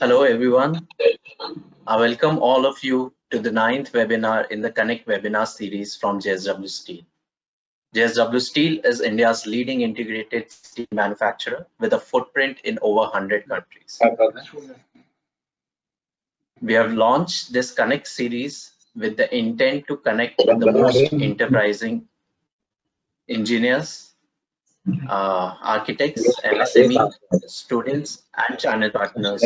Hello, everyone. I welcome all of you to the ninth webinar in the Connect webinar series from JSW Steel. JSW Steel is India's leading integrated steel manufacturer with a footprint in over 100 countries. We have launched this Connect series with the intent to connect the most enterprising engineers, uh, architects, MSME, students, and channel partners.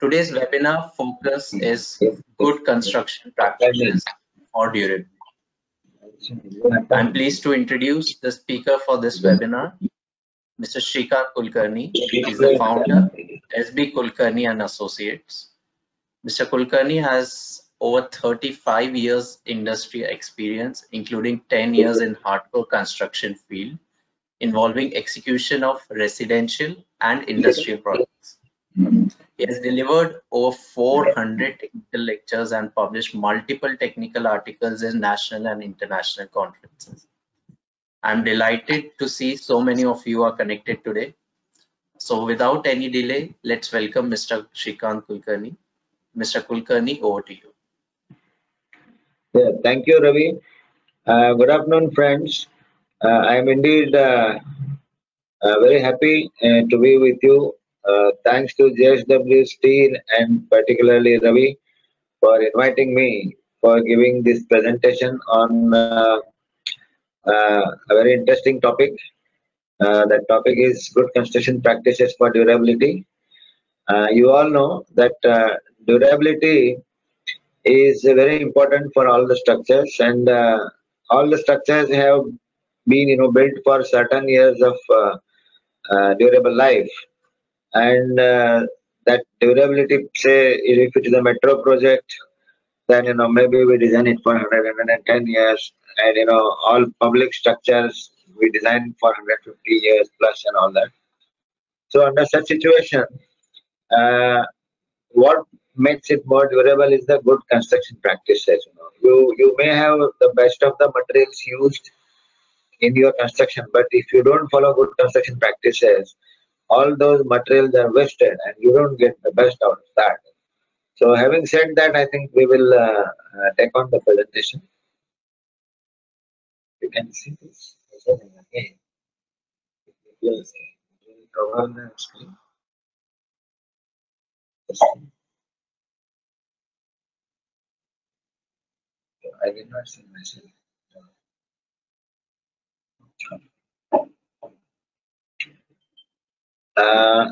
Today's webinar focus is good construction practices for durability. I'm pleased to introduce the speaker for this webinar, Mr. Shrikant Kulkarni. He's the founder, SB Kulkarni and Associates. Mr. Kulkarni has over 35 years industry experience, including 10 years in hardcore construction field involving execution of residential and industrial projects. He has delivered over 400 technical lectures and published multiple technical articles in national and international conferences. I'm delighted to see so many of you are connected today. So without any delay, let's welcome Mr. Shrikant Kulkarni. Mr. Kulkarni, over to you. Yeah, thank you, Ravi. Uh, good afternoon, friends. Uh, I am indeed uh, uh, very happy to be with you. thanks to JSW Steel and particularly Ravi for inviting me for giving this presentation on a very interesting topic. that topic is good construction practices for durability. you all know that durability is very important for all the structures and uh, all the structures have been you know built for certain years of uh, uh, durable life. And uh, that durability say if it is a metro project then you know maybe we design it for 100 110 years. And you know all public structures we design for 150 years plus and all that. So under such situation uh, what makes it more durable is the good construction practices you know. You you may have the best of the materials used in your construction. But if you don't follow good construction practices, all those materials are wasted and you don't get the best out of that. So having said that, I think we will uh, uh, take on the presentation. You can see this again. Yes. I did not see myself. Uh,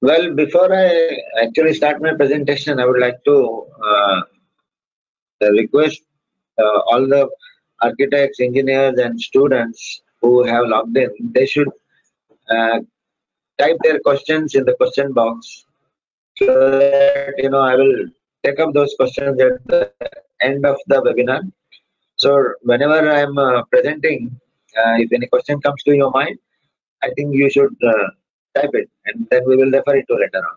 well, before I actually start my presentation, I would like to uh, request uh, all the architects, engineers, and students who have logged in, they should uh, type their questions in the question box so that you know I will take up those questions at the end of the webinar. So whenever I'm uh, presenting, uh, if any question comes to your mind, I think you should uh, type it and then we will refer it to later on.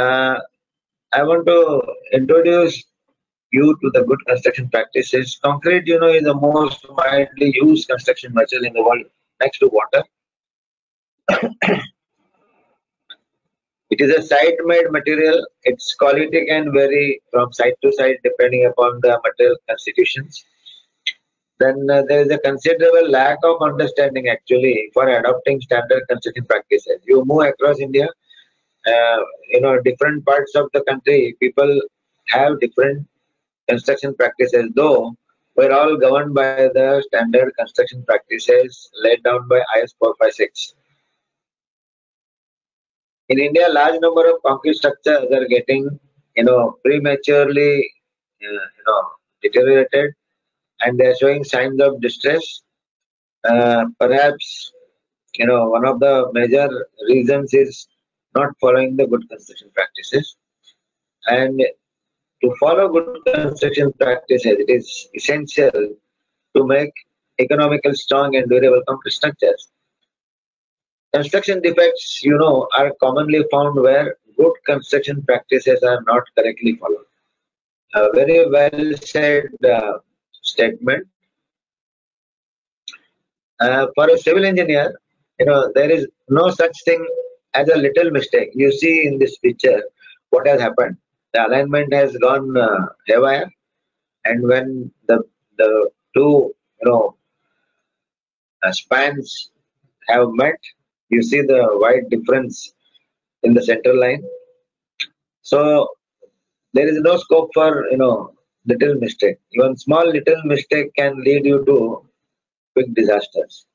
Uh, I want to introduce you to the good construction practices. Concrete, you know, is the most widely used construction material in the world next to water. it is a site-made material. Its quality can vary from site to site depending upon the material constitutions then uh, there is a considerable lack of understanding actually for adopting standard construction practices. You move across India, uh, you know, different parts of the country, people have different construction practices, though we're all governed by the standard construction practices laid down by IS 456. In India, large number of concrete structures are getting, you know, prematurely, uh, you know, deteriorated and they're showing signs of distress. Uh, perhaps, you know, one of the major reasons is not following the good construction practices. And to follow good construction practices, it is essential to make economical, strong, and durable concrete structures. Construction defects, you know, are commonly found where good construction practices are not correctly followed. Uh, very well said uh, statement. Uh, for a civil engineer, you know there is no such thing as a little mistake. You see in this picture what has happened. The alignment has gone uh, haywire. And when the the two you know uh, spans have met you see the wide difference in the center line. So there is no scope for you know little mistake. Even small little mistake can lead you to big disasters.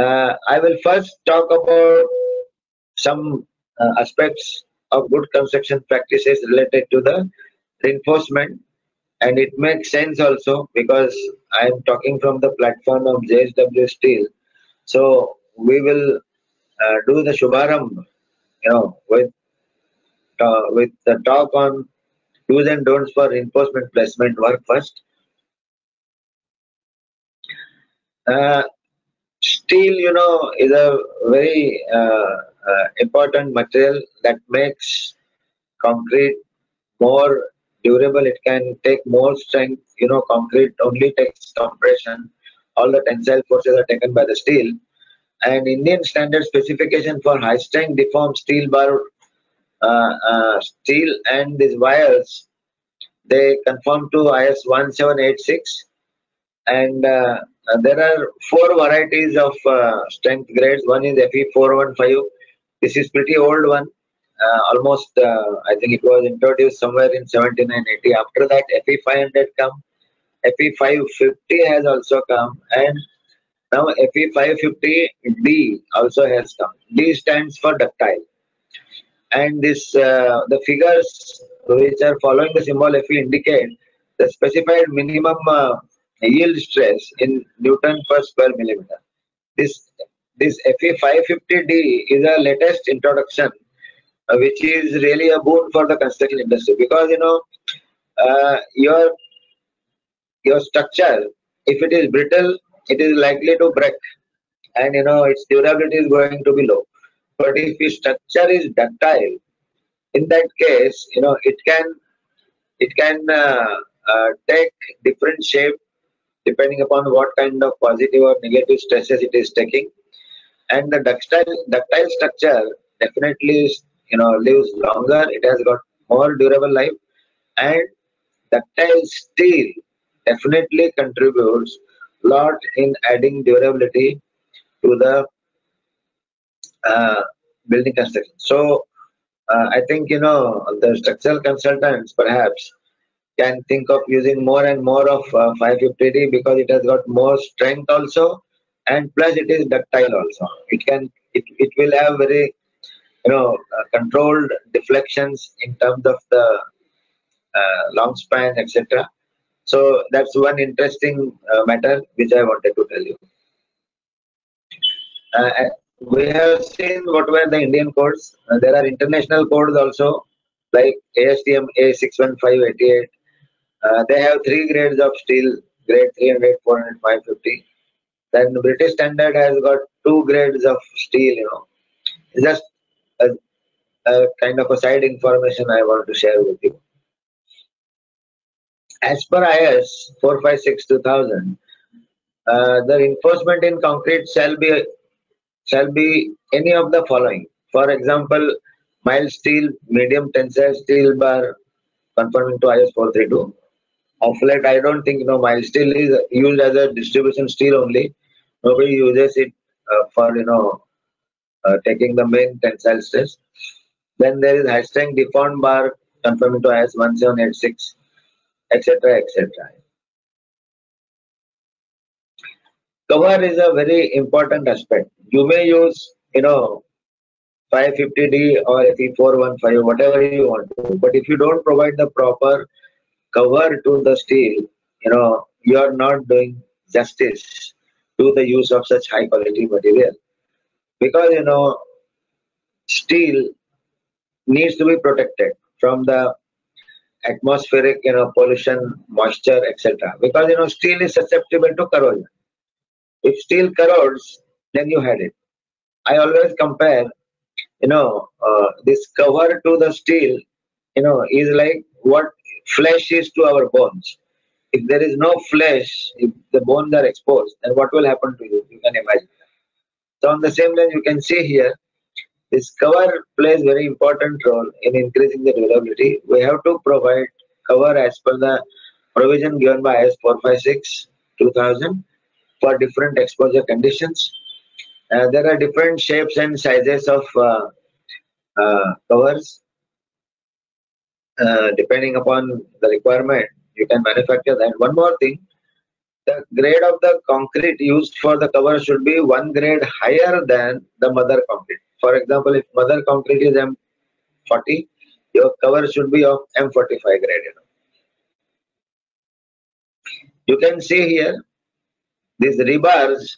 Uh, i will first talk about some uh, aspects of good construction practices related to the reinforcement. And it makes sense also because i am talking from the platform of jsw steel. So we will uh, do the Shubharam, you know, with uh, with the talk on do's and don'ts for reinforcement placement work first. Uh, steel, you know, is a very uh, uh, important material that makes concrete more durable. It can take more strength. You know, concrete only takes compression. All the tensile forces are taken by the steel and Indian standard specification for high strength deformed steel bar steel and these wires they conform to IS 1786 and uh, there are four varieties of uh, strength grades. One is FE 415 this is pretty old one. Uh, almost uh, I think it was introduced somewhere in 7980 after that FE 500 come. FE 550 has also come. And now FE 550D also has come. D stands for ductile. And this uh, the figures which are following the symbol Fe indicate the specified minimum uh, yield stress in Newton per square millimeter. This this Fe 550D is a latest introduction, uh, which is really a boon for the construction industry because you know uh, your your structure, if it is brittle, it is likely to break and you know its durability is going to be low but if the structure is ductile in that case you know it can it can uh, uh, take different shape depending upon what kind of positive or negative stresses it is taking. And the ductile ductile structure definitely is, you know lives longer. It has got more durable life. And ductile steel definitely contributes lot in adding durability to the uh, building construction. So uh, I think you know the structural consultants perhaps can think of using more and more of uh, 550D because it has got more strength also and plus it is ductile also. It can it, it will have very you know uh, controlled deflections in terms of the uh, long span etc so that's one interesting uh, matter which I wanted to tell you. We have seen what were the Indian codes. Uh, there are international codes also, like ASTM A61588. Uh, they have three grades of steel, grade 300, 400, 550. Then British standard has got two grades of steel, you know. just a, a kind of a side information I want to share with you as per IS 456-2000, uh, the reinforcement in concrete shall be shall be any of the following. For example, mild steel, medium tensile steel bar, conforming to IS 432. Of late, I don't think you know mild steel is used as a distribution steel only. Nobody uses it uh, for you know uh, taking the main tensile stress. Then there is high strength deformed bar conforming to IS 1786 etc etc cover is a very important aspect you may use you know 550d or fe415 whatever you want to but if you don't provide the proper cover to the steel you know you are not doing justice to the use of such high quality material because you know steel needs to be protected from the atmospheric, you know, pollution, moisture, etc. Because you know, steel is susceptible to corrosion. If steel corrodes, then you had it. I always compare, you know, uh, this cover to the steel, you know, is like what flesh is to our bones. If there is no flesh, if the bones are exposed, then what will happen to you? You can imagine. So on the same line, you can see here, this cover plays very important role in increasing the durability. We have to provide cover as per the provision given by IS 456 2000 for different exposure conditions. Uh, there are different shapes and sizes of uh, uh, covers. Uh, depending upon the requirement, you can manufacture that. One more thing, the grade of the concrete used for the cover should be one grade higher than the mother concrete. For example, if mother concrete is M40, your cover should be of M45 grade. You, know. you can see here, these rebars,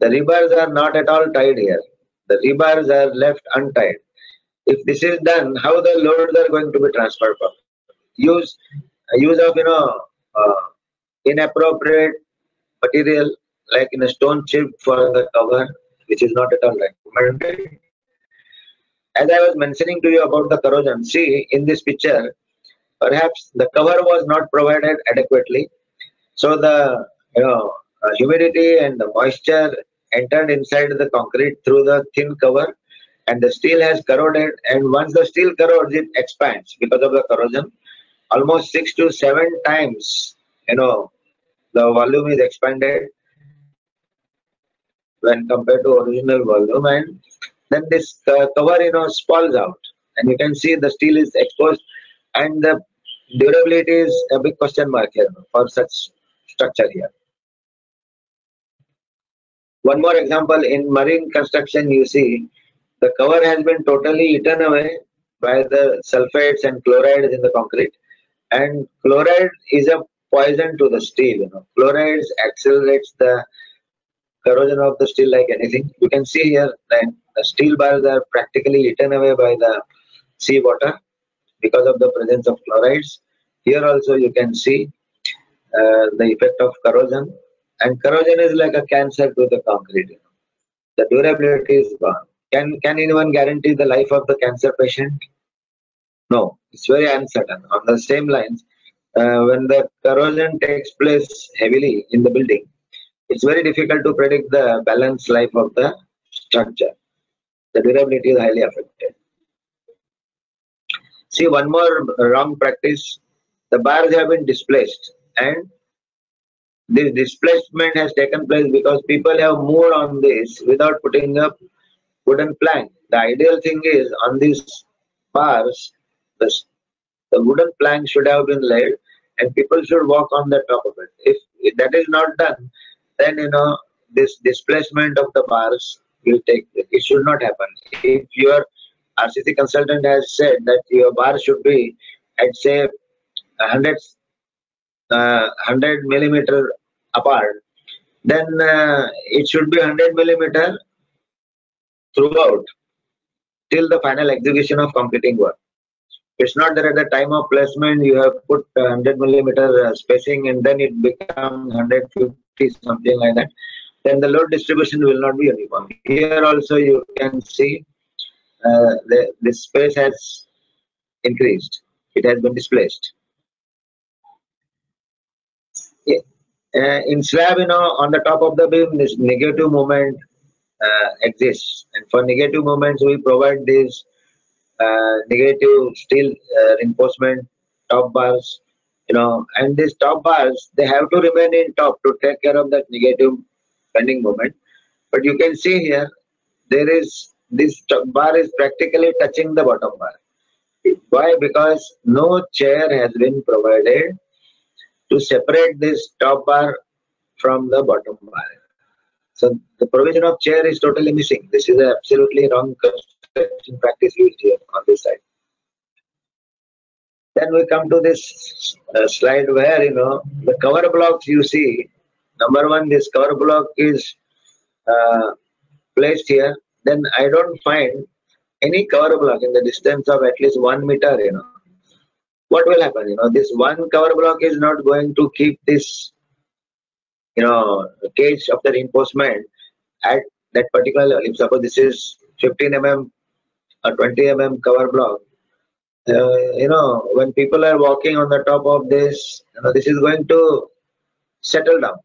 the rebars are not at all tied here. The rebars are left untied. If this is done, how the loads are going to be transferred? Use use of you know uh, inappropriate material like in a stone chip for the cover, which is not at all recommended. As I was mentioning to you about the corrosion, see in this picture, perhaps the cover was not provided adequately. So the you know humidity and the moisture entered inside the concrete through the thin cover and the steel has corroded and once the steel corrodes it expands because of the corrosion almost six to seven times you know the volume is expanded when compared to original volume and then this uh, cover you know spalls out and you can see the steel is exposed and the durability is a big question mark here for such structure here one more example in marine construction you see the cover has been totally eaten away by the sulfates and chlorides in the concrete. And chloride is a poison to the steel you know. Chlorides accelerates the corrosion of the steel like anything. You can see here that the steel bars are practically eaten away by the sea water because of the presence of chlorides. Here also you can see uh, the effect of corrosion and corrosion is like a cancer to the concrete you know. the durability is gone can, can anyone guarantee the life of the cancer patient? No, it's very uncertain. On the same lines, uh, when the corrosion takes place heavily in the building, it's very difficult to predict the balanced life of the structure. The durability is highly affected. See, one more wrong practice. The bars have been displaced and this displacement has taken place because people have moved on this without putting up wooden plank. The ideal thing is on these bars, the, the wooden plank should have been laid and people should walk on the top of it. If, if that is not done, then you know this displacement of the bars will take it should not happen. If your RCC consultant has said that your bar should be at say 100 uh, 100 millimeter apart, then uh, it should be 100 millimeter throughout till the final execution of completing work. It's not that at the time of placement you have put 100 millimeter uh, spacing and then it becomes 150 something like that. Then the load distribution will not be uniform. Here also you can see uh, the, the space has increased. It has been displaced. Uh, in slab, you know, on the top of the beam, this negative moment uh, exists. And for negative moments, we provide these uh, negative steel uh, reinforcement top bars, you know, and these top bars, they have to remain in top to take care of that negative bending moment. But you can see here, there is this bar is practically touching the bottom bar. Why? Because no chair has been provided to separate this top bar from the bottom bar. So the provision of chair is totally missing. This is absolutely wrong construction practice used here on this side. Then we come to this uh, slide where you know the cover blocks you see. Number one, this cover block is uh, placed here. Then I don't find any cover block in the distance of at least one meter. You know, what will happen? You know, this one cover block is not going to keep this you know cage of the reinforcement at that particular level. Suppose this is 15 mm or 20 mm cover block, uh, you know when people are walking on the top of this, you know this is going to settle down.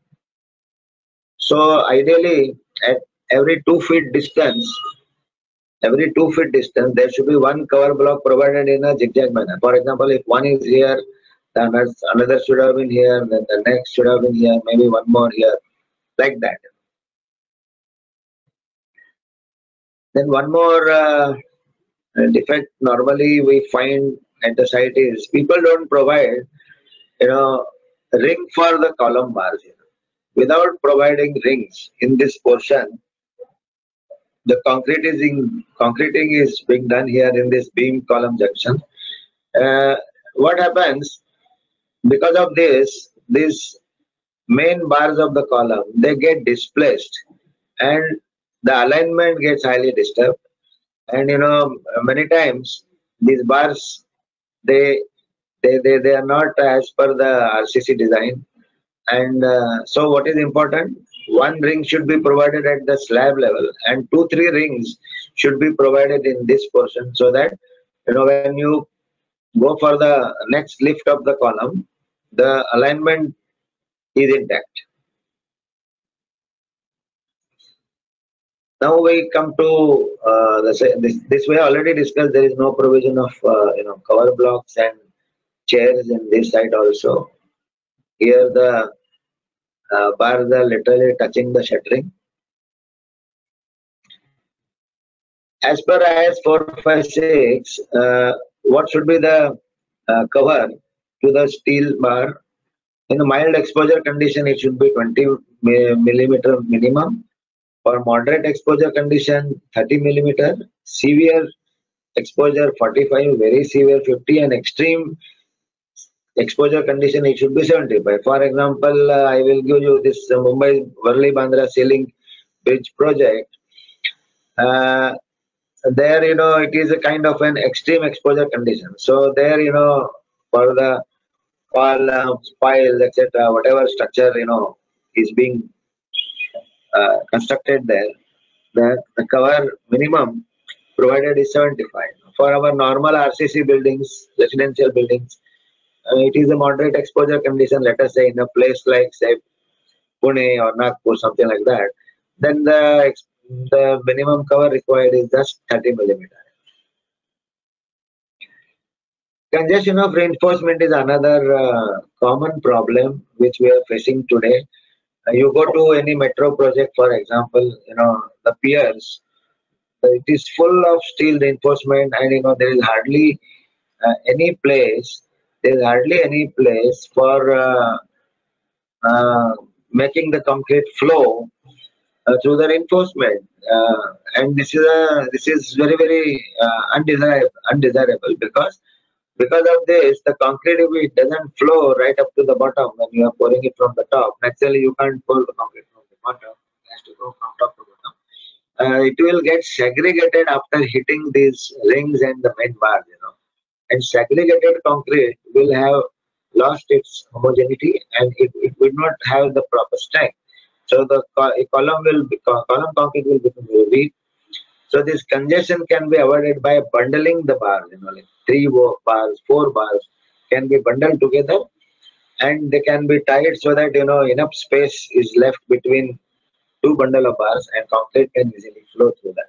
So ideally, at every two feet distance, every two feet distance, there should be one cover block provided in a zigzag manner. For example, if one is here, then another should have been here, then the next should have been here, maybe one more here, like that. Then one more uh, defect normally we find at the site is people don't provide, you know, ring for the column. You. Without providing rings in this portion, the concrete is in, concreting is being done here in this beam column junction. Uh, what happens because of this, these main bars of the column they get displaced and the alignment gets highly disturbed. And you know many times these bars they they they, they are not as per the rcc design. And uh, so what is important one ring should be provided at the slab level and two three rings should be provided in this portion so that you know when you go for the next lift of the column the alignment is intact. Now we come to uh, the, this, this way already discussed. There is no provision of uh, you know cover blocks and chairs in this side also. Here the uh, bars are literally touching the shuttering as per IS 456 uh, what should be the uh, cover to the steel bar in the mild exposure condition it should be 20 millimeter minimum for moderate exposure condition, 30 millimeter. Severe exposure, 45. Very severe, 50. And extreme exposure condition, it should be 75. For example, uh, I will give you this uh, Mumbai Worli Bandra sea link bridge project. Uh, there, you know, it is a kind of an extreme exposure condition. So there, you know, for the columns, piles, etc., whatever structure, you know, is being uh, constructed there, the, the cover minimum provided is 75. For our normal RCC buildings, residential buildings, uh, it is a moderate exposure condition, let us say in a place like say Pune or Nagpur, something like that, then the, the minimum cover required is just 30 millimeter. Congestion of reinforcement is another uh, common problem which we are facing today you go to any metro project for example you know the piers it is full of steel reinforcement and you know there is hardly uh, any place there is hardly any place for uh, uh, making the concrete flow uh, through the reinforcement uh, and this is a this is very very uh, undesirable undesirable because because of this, the concrete, if it doesn't flow right up to the bottom when you are pouring it from the top, naturally you can't pour the concrete from the bottom. It has to go from top to bottom. Uh, it will get segregated after hitting these rings and the main bar, you know. And segregated concrete will have lost its homogeneity and it, it will not have the proper strength. So the column will become, column concrete will become very weak so this congestion can be avoided by bundling the bars, you know, like three bars, four bars can be bundled together and they can be tied so that you know enough space is left between two bundle of bars and concrete can easily flow through that.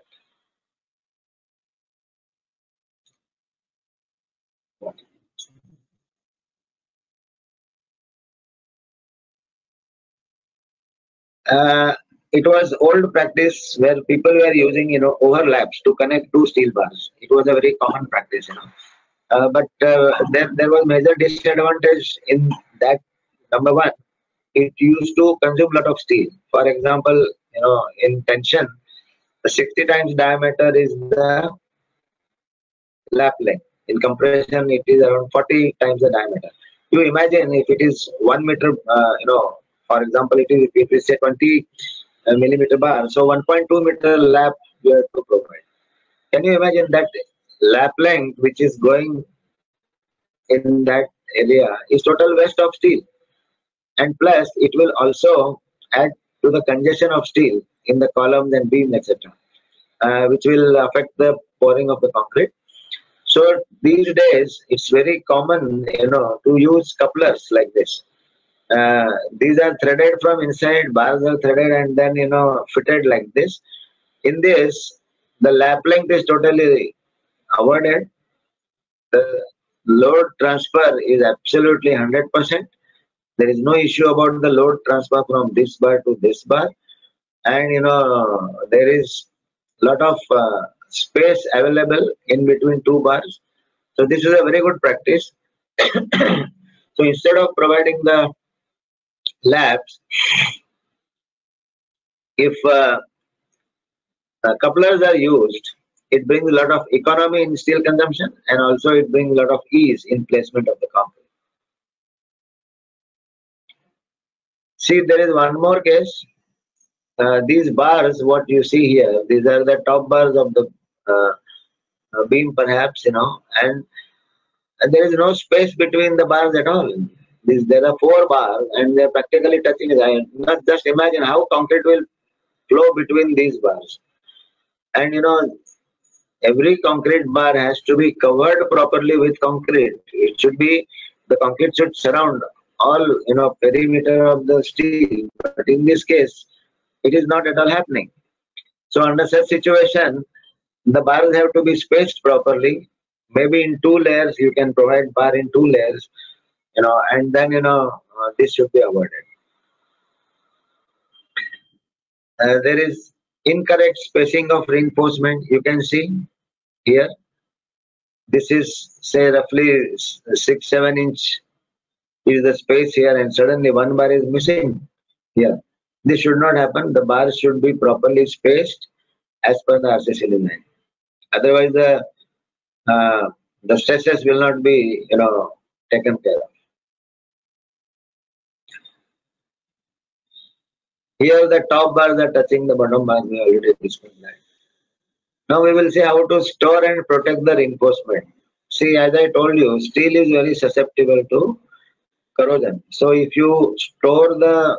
Uh, it was old practice where people were using you know overlaps to connect two steel bars. It was a very common practice you know. Uh, but uh, there, there was major disadvantage in that number one it used to consume a lot of steel. For example you know in tension the 60 times diameter is the lap length. In compression it is around 40 times the diameter. You imagine if it is one meter uh, you know for example it is if we say 20 millimeter bar. So 1.2 meter lap we have to provide. Can you imagine that lap length which is going in that area is total waste of steel and plus it will also add to the congestion of steel in the columns and beams etc uh, which will affect the pouring of the concrete so these days it's very common you know to use couplers like this uh, these are threaded from inside, bars are threaded and then you know fitted like this. In this, the lap length is totally avoided. The load transfer is absolutely 100%. There is no issue about the load transfer from this bar to this bar. And you know, there is a lot of uh, space available in between two bars. So this is a very good practice. so instead of providing the laps, if uh, uh, couplers are used, it brings a lot of economy in steel consumption and also it brings a lot of ease in placement of the concrete. See, there is one more case. Uh, these bars, what you see here, these are the top bars of the uh, uh beam, perhaps, you know, and, and, there is no space between the bars at all. These, there are four bars and they are practically touching iron. Not just imagine how concrete will flow between these bars. And you know, every concrete bar has to be covered properly with concrete. It should be the concrete should surround all you know perimeter of the steel. But in this case, it is not at all happening. So under such situation, the bars have to be spaced properly. Maybe in two layers, you can provide bar in two layers, you know, and then you know uh, this should be avoided. Uh, there is incorrect spacing of reinforcement. You can see here. This is say roughly 6 7 inch is the space here and suddenly one bar is missing here. This should not happen. The bars should be properly spaced as per the RCC line otherwise the uh, the stresses will not be you know taken care of here the top bars are touching the bottom bars we already discussed that now we will see how to store and protect the reinforcement. See, as I told you, steel is very susceptible to corrosion. So if you store the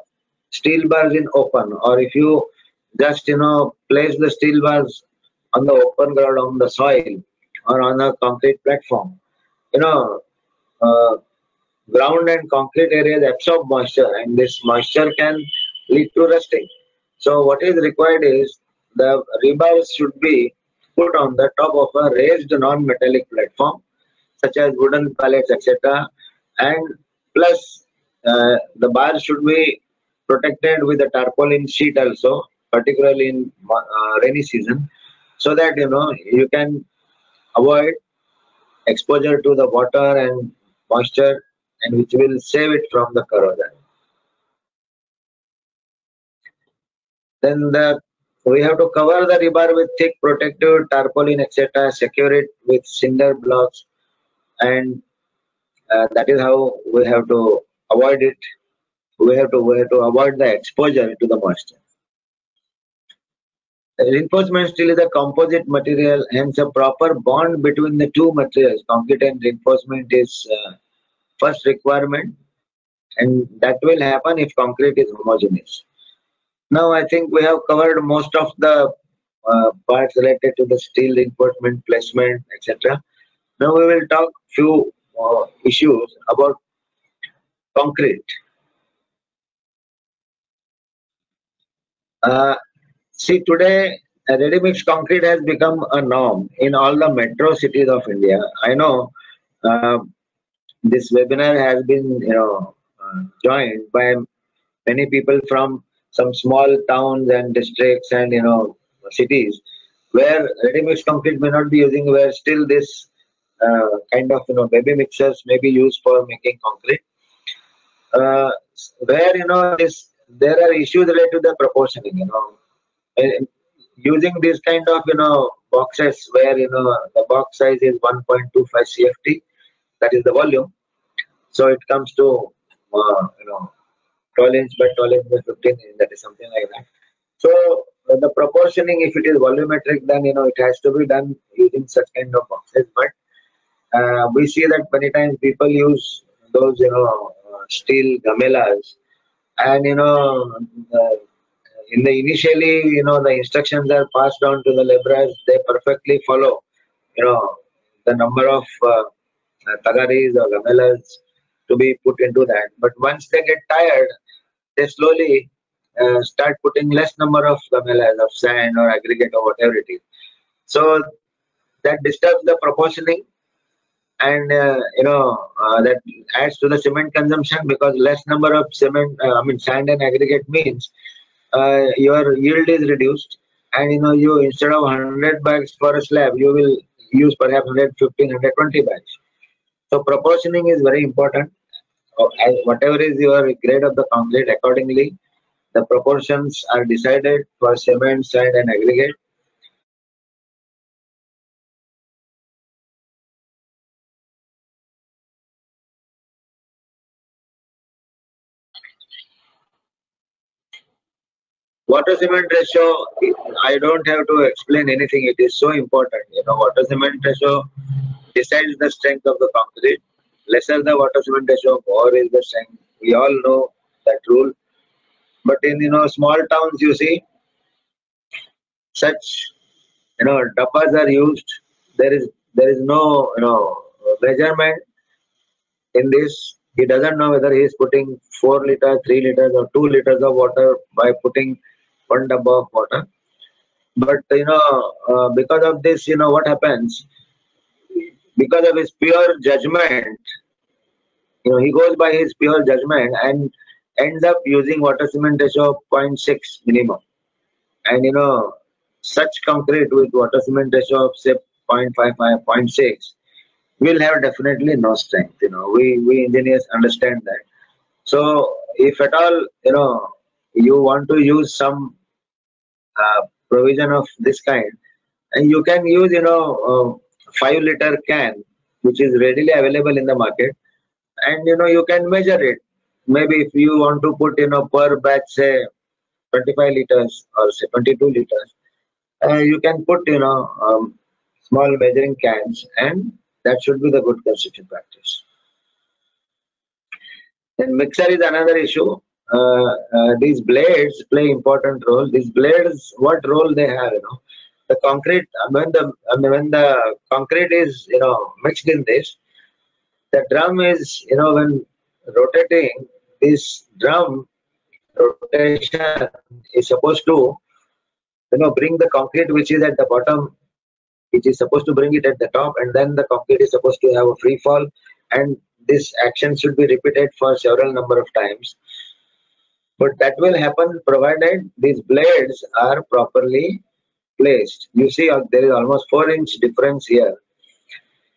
steel bars in open or if you just, you know, place the steel bars on the open ground, on the soil or on a concrete platform, you know, uh, ground and concrete areas absorb moisture and this moisture can lead to rusting. So what is required is the rebars should be put on the top of a raised non-metallic platform such as wooden pallets etc and plus uh, the bar should be protected with a tarpaulin sheet also particularly in uh, rainy season so that you know you can avoid exposure to the water and moisture and which will save it from the corrosion then the we have to cover the rebar with thick protective tarpaulin, etc. Secure it with cinder blocks, and uh, that is how we have to avoid it. We have to we have to avoid the exposure to the moisture. Reinforcement steel is a composite material, hence a proper bond between the two materials, concrete and reinforcement, is uh, first requirement, and that will happen if concrete is homogeneous. Now I think we have covered most of the uh, parts related to the steel reinforcement, placement, etc. Now we will talk few uh, issues about concrete. Uh, see today ready-mix concrete has become a norm in all the metro cities of India. I know uh, this webinar has been you know uh, joined by many people from some small towns and districts and you know cities where ready-mix concrete may not be using where still this uh, kind of you know baby mixers may be used for making concrete. Uh, where you know this there are issues related to the proportioning you know. And using this kind of you know boxes where you know the box size is 1.25 cft that is the volume. So it comes to uh, you know 12 inch by 12 inch by 15 inch, that is something like that. So the proportioning, if it is volumetric, then you know it has to be done using such kind of boxes. But uh, we see that many times people use those you know uh, steel gamelas, and you know uh, in the initially you know the instructions are passed on to the laborers. They perfectly follow you know the number of uh, tagaris or gamelas to be put into that. But once they get tired, they slowly uh, start putting less number of gamelas of sand or aggregate or whatever it is. So that disturbs the proportioning and uh, you know uh, that adds to the cement consumption because less number of cement uh, i mean sand and aggregate means uh, your yield is reduced and you know you instead of 100 bags for a slab you will use perhaps 115 120 bags so proportioning is very important whatever is your grade of the concrete accordingly the proportions are decided for cement sand and aggregate. Water cement ratio i don't have to explain anything. It is so important. You know water cement ratio decides the strength of the concrete lesser the water cement ratio more is the strength we all know that rule but in you know small towns you see such you know dabbas are used there is there is no you know measurement in this he doesn't know whether he is putting 4 liters 3 liters or 2 liters of water by putting one dabba of water. But you know, uh, because of this, you know what happens? Because of his pure judgment, you know, he goes by his pure judgment and ends up using water cement ratio of 0.6 minimum. And you know, such concrete with water cement ratio of say 0.55, 0.6 will have definitely no strength. You know, we we engineers understand that. So if at all, you know, you want to use some uh, provision of this kind and you can use you know uh, 5 liter can which is readily available in the market and you know you can measure it. Maybe if you want to put you know per batch say 25 liters or say 22 liters uh, you can put you know um, small measuring cans and that should be the good construction practice. Then mixer is another issue. Uh, uh, these blades play important role. These blades, what role they have, you know, the concrete when the when the concrete is you know mixed in this, the drum is you know when rotating this drum rotation is supposed to you know bring the concrete which is at the bottom which is supposed to bring it at the top and then the concrete is supposed to have a free fall and this action should be repeated for several number of times but that will happen provided these blades are properly placed. You see, uh, there is almost 4 inch difference here.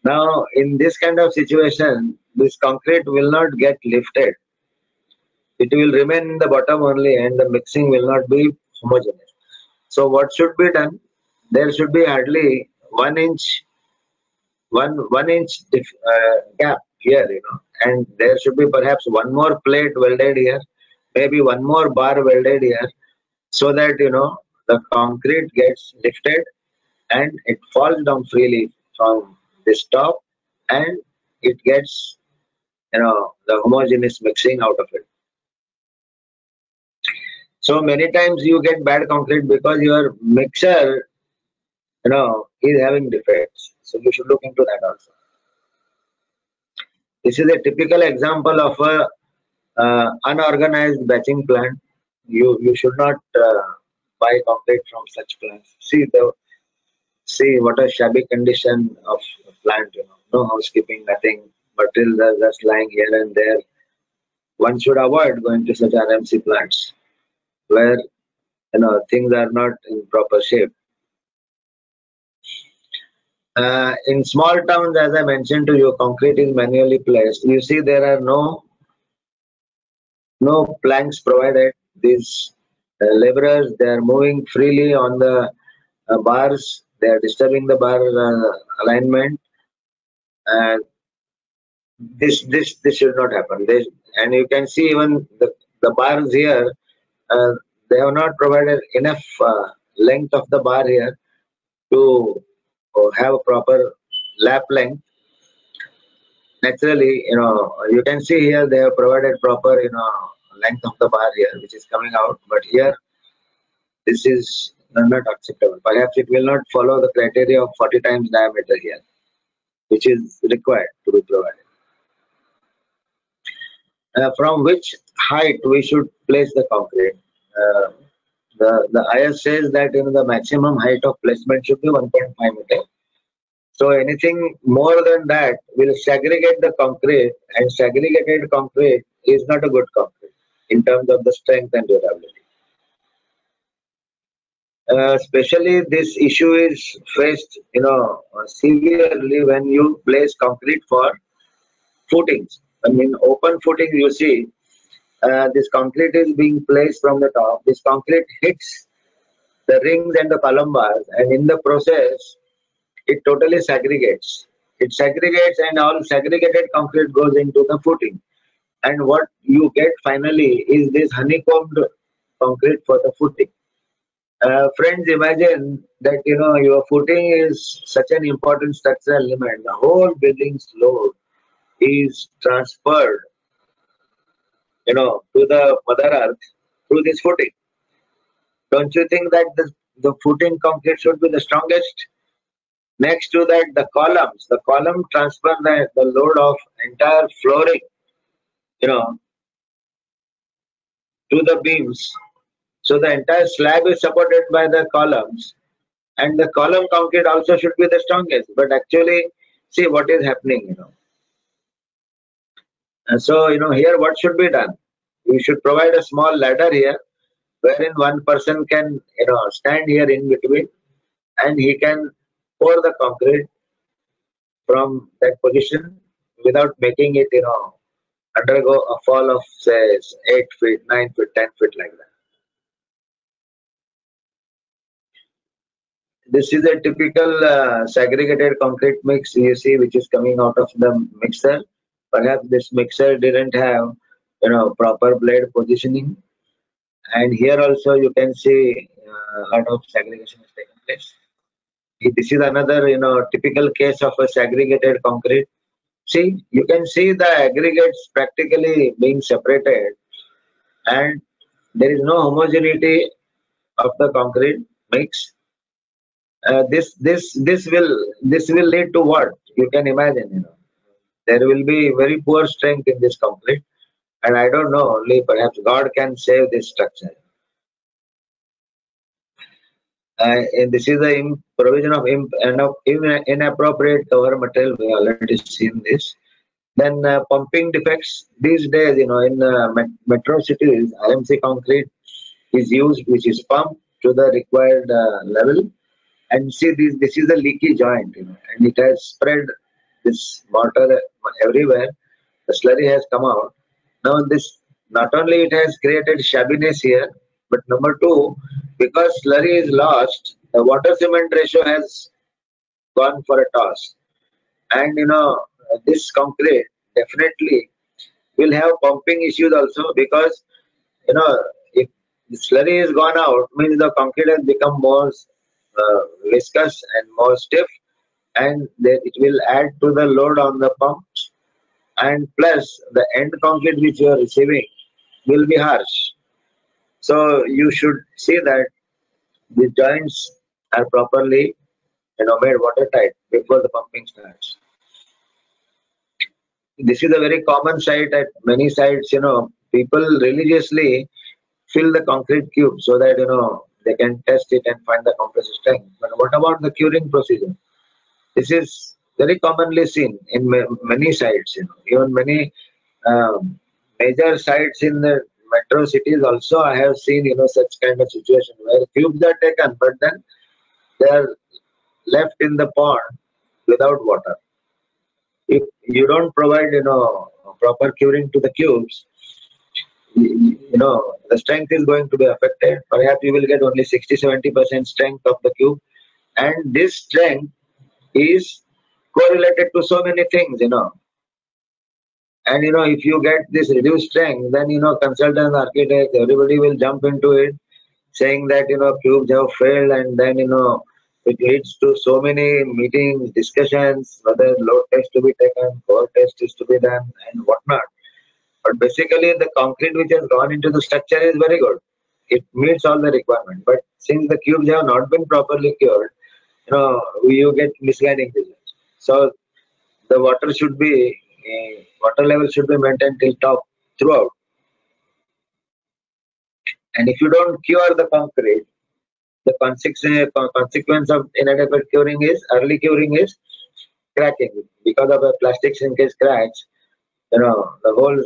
Now, in this kind of situation, this concrete will not get lifted. It will remain in the bottom only and the mixing will not be homogeneous. So what should be done? There should be hardly 1 inch one one inch uh, gap here you know and there should be perhaps one more plate welded here maybe one more bar welded here so that you know the concrete gets lifted and it falls down freely from this top and it gets you know the homogeneous mixing out of it. So many times you get bad concrete because your mixer you know is having defects. So you should look into that also. This is a typical example of a uh, unorganized batching plant, you you should not uh, buy concrete from such plants. See the see what a shabby condition of plant. You know, no housekeeping, nothing. Materials are just lying here and there. One should avoid going to such RMC plants where you know things are not in proper shape. Uh, in small towns, as I mentioned to you, concrete is manually placed. You see, there are no no planks provided. These uh, laborers, they are moving freely on the uh, bars. They are disturbing the bar uh, alignment. And this this this should not happen. This, and you can see even the, the bars here, uh, they have not provided enough uh, length of the bar here to uh, have a proper lap length naturally, you know, you can see here they have provided proper, you know, length of the bar here, which is coming out. But here, this is not acceptable. Perhaps it will not follow the criteria of 40 times diameter here, which is required to be provided. uh, from which height we should place the concrete. Uh, the, the IS says that you know, the maximum height of placement should be 1.5 meter. So anything more than that will segregate the concrete and segregated concrete is not a good concrete in terms of the strength and durability. Uh, especially this issue is faced you know severely when you place concrete for footings. I mean open footing you see uh, this concrete is being placed from the top. This concrete hits the rings and the column bars and in the process it totally segregates. It segregates and all segregated concrete goes into the footing. And what you get finally is this honeycombed concrete for the footing. Uh, friends, imagine that you know your footing is such an important structural element. The whole building's load is transferred, you know, to the Mother Earth through this footing. Don't you think that the, the footing concrete should be the strongest? Next to that, the columns. The column transfer the, the load of entire flooring, you know, to the beams. So the entire slab is supported by the columns. And the column concrete also should be the strongest. But actually, see what is happening, you know. And so, you know, here what should be done? We should provide a small ladder here wherein one person can, you know, stand here in between and he can pour the concrete from that position without making it, you know, undergo a fall of say 8 feet, 9 feet, 10 feet like that. This is a typical uh, segregated concrete mix you see which is coming out of the mixer. Perhaps this mixer didn't have you know proper blade positioning. And here also you can see uh, a lot of segregation has taken place. This is another you know typical case of a segregated concrete. See you can see the aggregates practically being separated and there is no homogeneity of the concrete mix uh, this this this will this will lead to what you can imagine you know there will be very poor strength in this concrete and i don't know only perhaps god can save this structure uh, and this is the provision of inappropriate cover material. We already seen this. Then uh, pumping defects. These days, you know, in uh, metro cities, RMC concrete is used, which is pumped to the required uh, level. And see, this this is a leaky joint, you know, and it has spread this mortar everywhere. The slurry has come out. Now, this not only it has created shabbiness here, but number two, because slurry is lost, the water cement ratio has gone for a toss. And you know, this concrete definitely will have pumping issues also because you know if the slurry is gone out means the concrete has become more Uh, viscous and more stiff and it will add to the load on the pumps. And plus the end concrete which you are receiving will be harsh. So you should see that the joints are properly you know made watertight before the pumping starts. This is a very common sight at many sites, you know, people religiously fill the concrete cube so that you know they can test it and find the compressive strength. But what about the curing procedure? This is very commonly seen in many sites, you know, even many um, major sites in the metro cities also I have seen you know such kind of situation where cubes are taken but then they are left in the pond without water. If you don't provide you know proper curing to the cubes, you know the strength is going to be affected. Perhaps you will get only 60-70% strength of the cube, and this strength is correlated to so many things. You know and you know, if you get this reduced strength, then you know, consultants, architects, everybody will jump into it, saying that you know cubes have failed, and then you know it leads to so many meetings, discussions, whether load test to be taken, core test is to be done, and whatnot. But basically, the concrete which has gone into the structure is very good. It meets all the requirements. But since the cubes have not been properly cured, you know, you get misguiding results. So the water should be eh, water level should be maintained till top throughout. And if you don't cure the concrete, the consequence of inadequate curing is early curing is cracking because of the plastic shrinkage cracks. You know the whole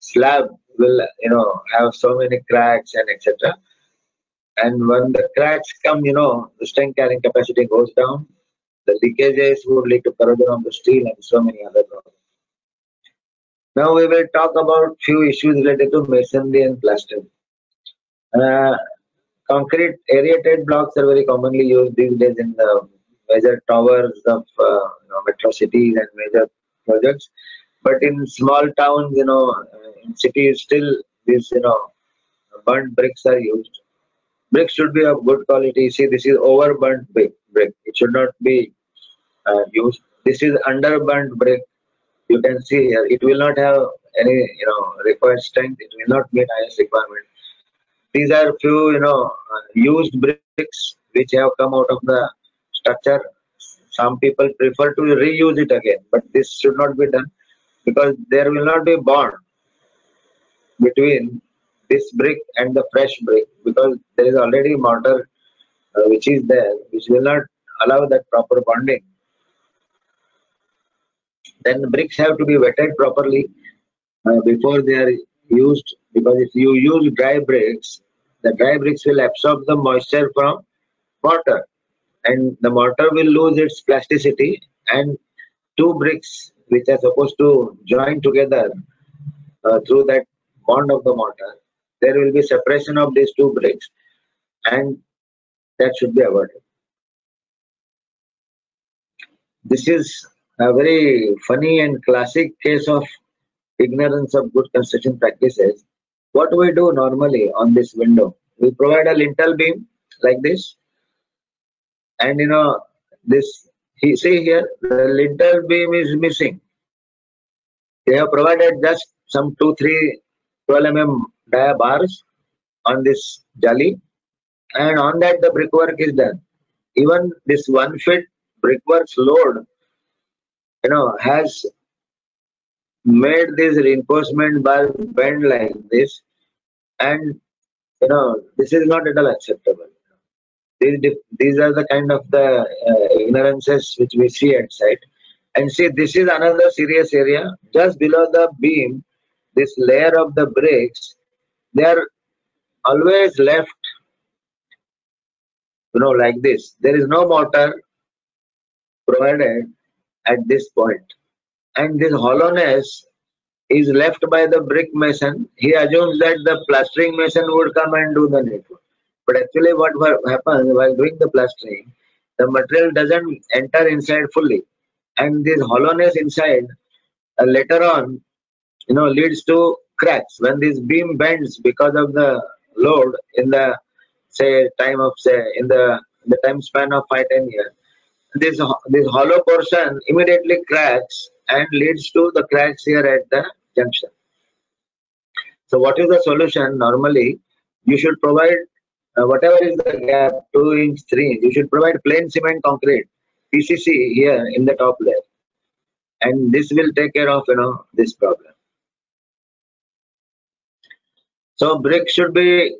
slab will you know have so many cracks and etc. And when the cracks come, you know the strength carrying capacity goes down. The leakages would lead to corrosion of the steel and so many other problems. Now we will talk about few issues related to masonry and plastering. Uh, concrete aerated blocks are very commonly used these days in the major towers of uh, you know, metro cities and major projects. But in small towns, you know, in cities, still these you know burnt bricks are used. Bricks should be of good quality. See, this is overburnt brick. brick. It should not be uh, used. This is underburnt brick. You can see here. It will not have any you know required strength. It will not meet IS requirement these are few you know uh, used bricks which have come out of the structure some people prefer to reuse it again but this should not be done because there will not be bond between this brick and the fresh brick. Because there is already mortar uh, which is there which will not allow that proper bonding. Then the bricks have to be wetted properly uh, before they are used. Because if you use dry bricks, the dry bricks will absorb the moisture from mortar. And the mortar will lose its plasticity and two bricks which are supposed to join together uh, through that bond of the mortar, there will be separation of these two bricks and that should be avoided. This is a very funny and classic case of ignorance of good construction practices, what we do normally on this window? We provide a lintel beam like this. And you know, this, he see here, the lintel beam is missing. They have provided just some 2, 3, 12 mm dia bars on this jali. And on that the brickwork is done. Even this one foot brickworks load, you know, has made this reinforcement bar bend like this and you know this is not at all acceptable these these are the kind of the uh, ignorances which we see at site and see this is another serious area just below the beam this layer of the bricks they are always left you know like this there is no mortar provided at this point and this hollowness is left by the brick mason. He assumes that the plastering mason would come and do the network. But actually what happens while doing the plastering, the material doesn't enter inside fully. And this hollowness inside uh, later on, you know, leads to cracks. When this beam bends because of the load in the, say, time of, say, in the, the time span of 5, 10 years, this, this hollow portion immediately cracks and leads to the cracks here at the junction. So what is the solution? Normally, you should provide Uh, whatever is the gap, 2 inch, 3 inch, you should provide plain cement concrete, PCC here in the top layer. And this will take care of, you know, this problem. So bricks should be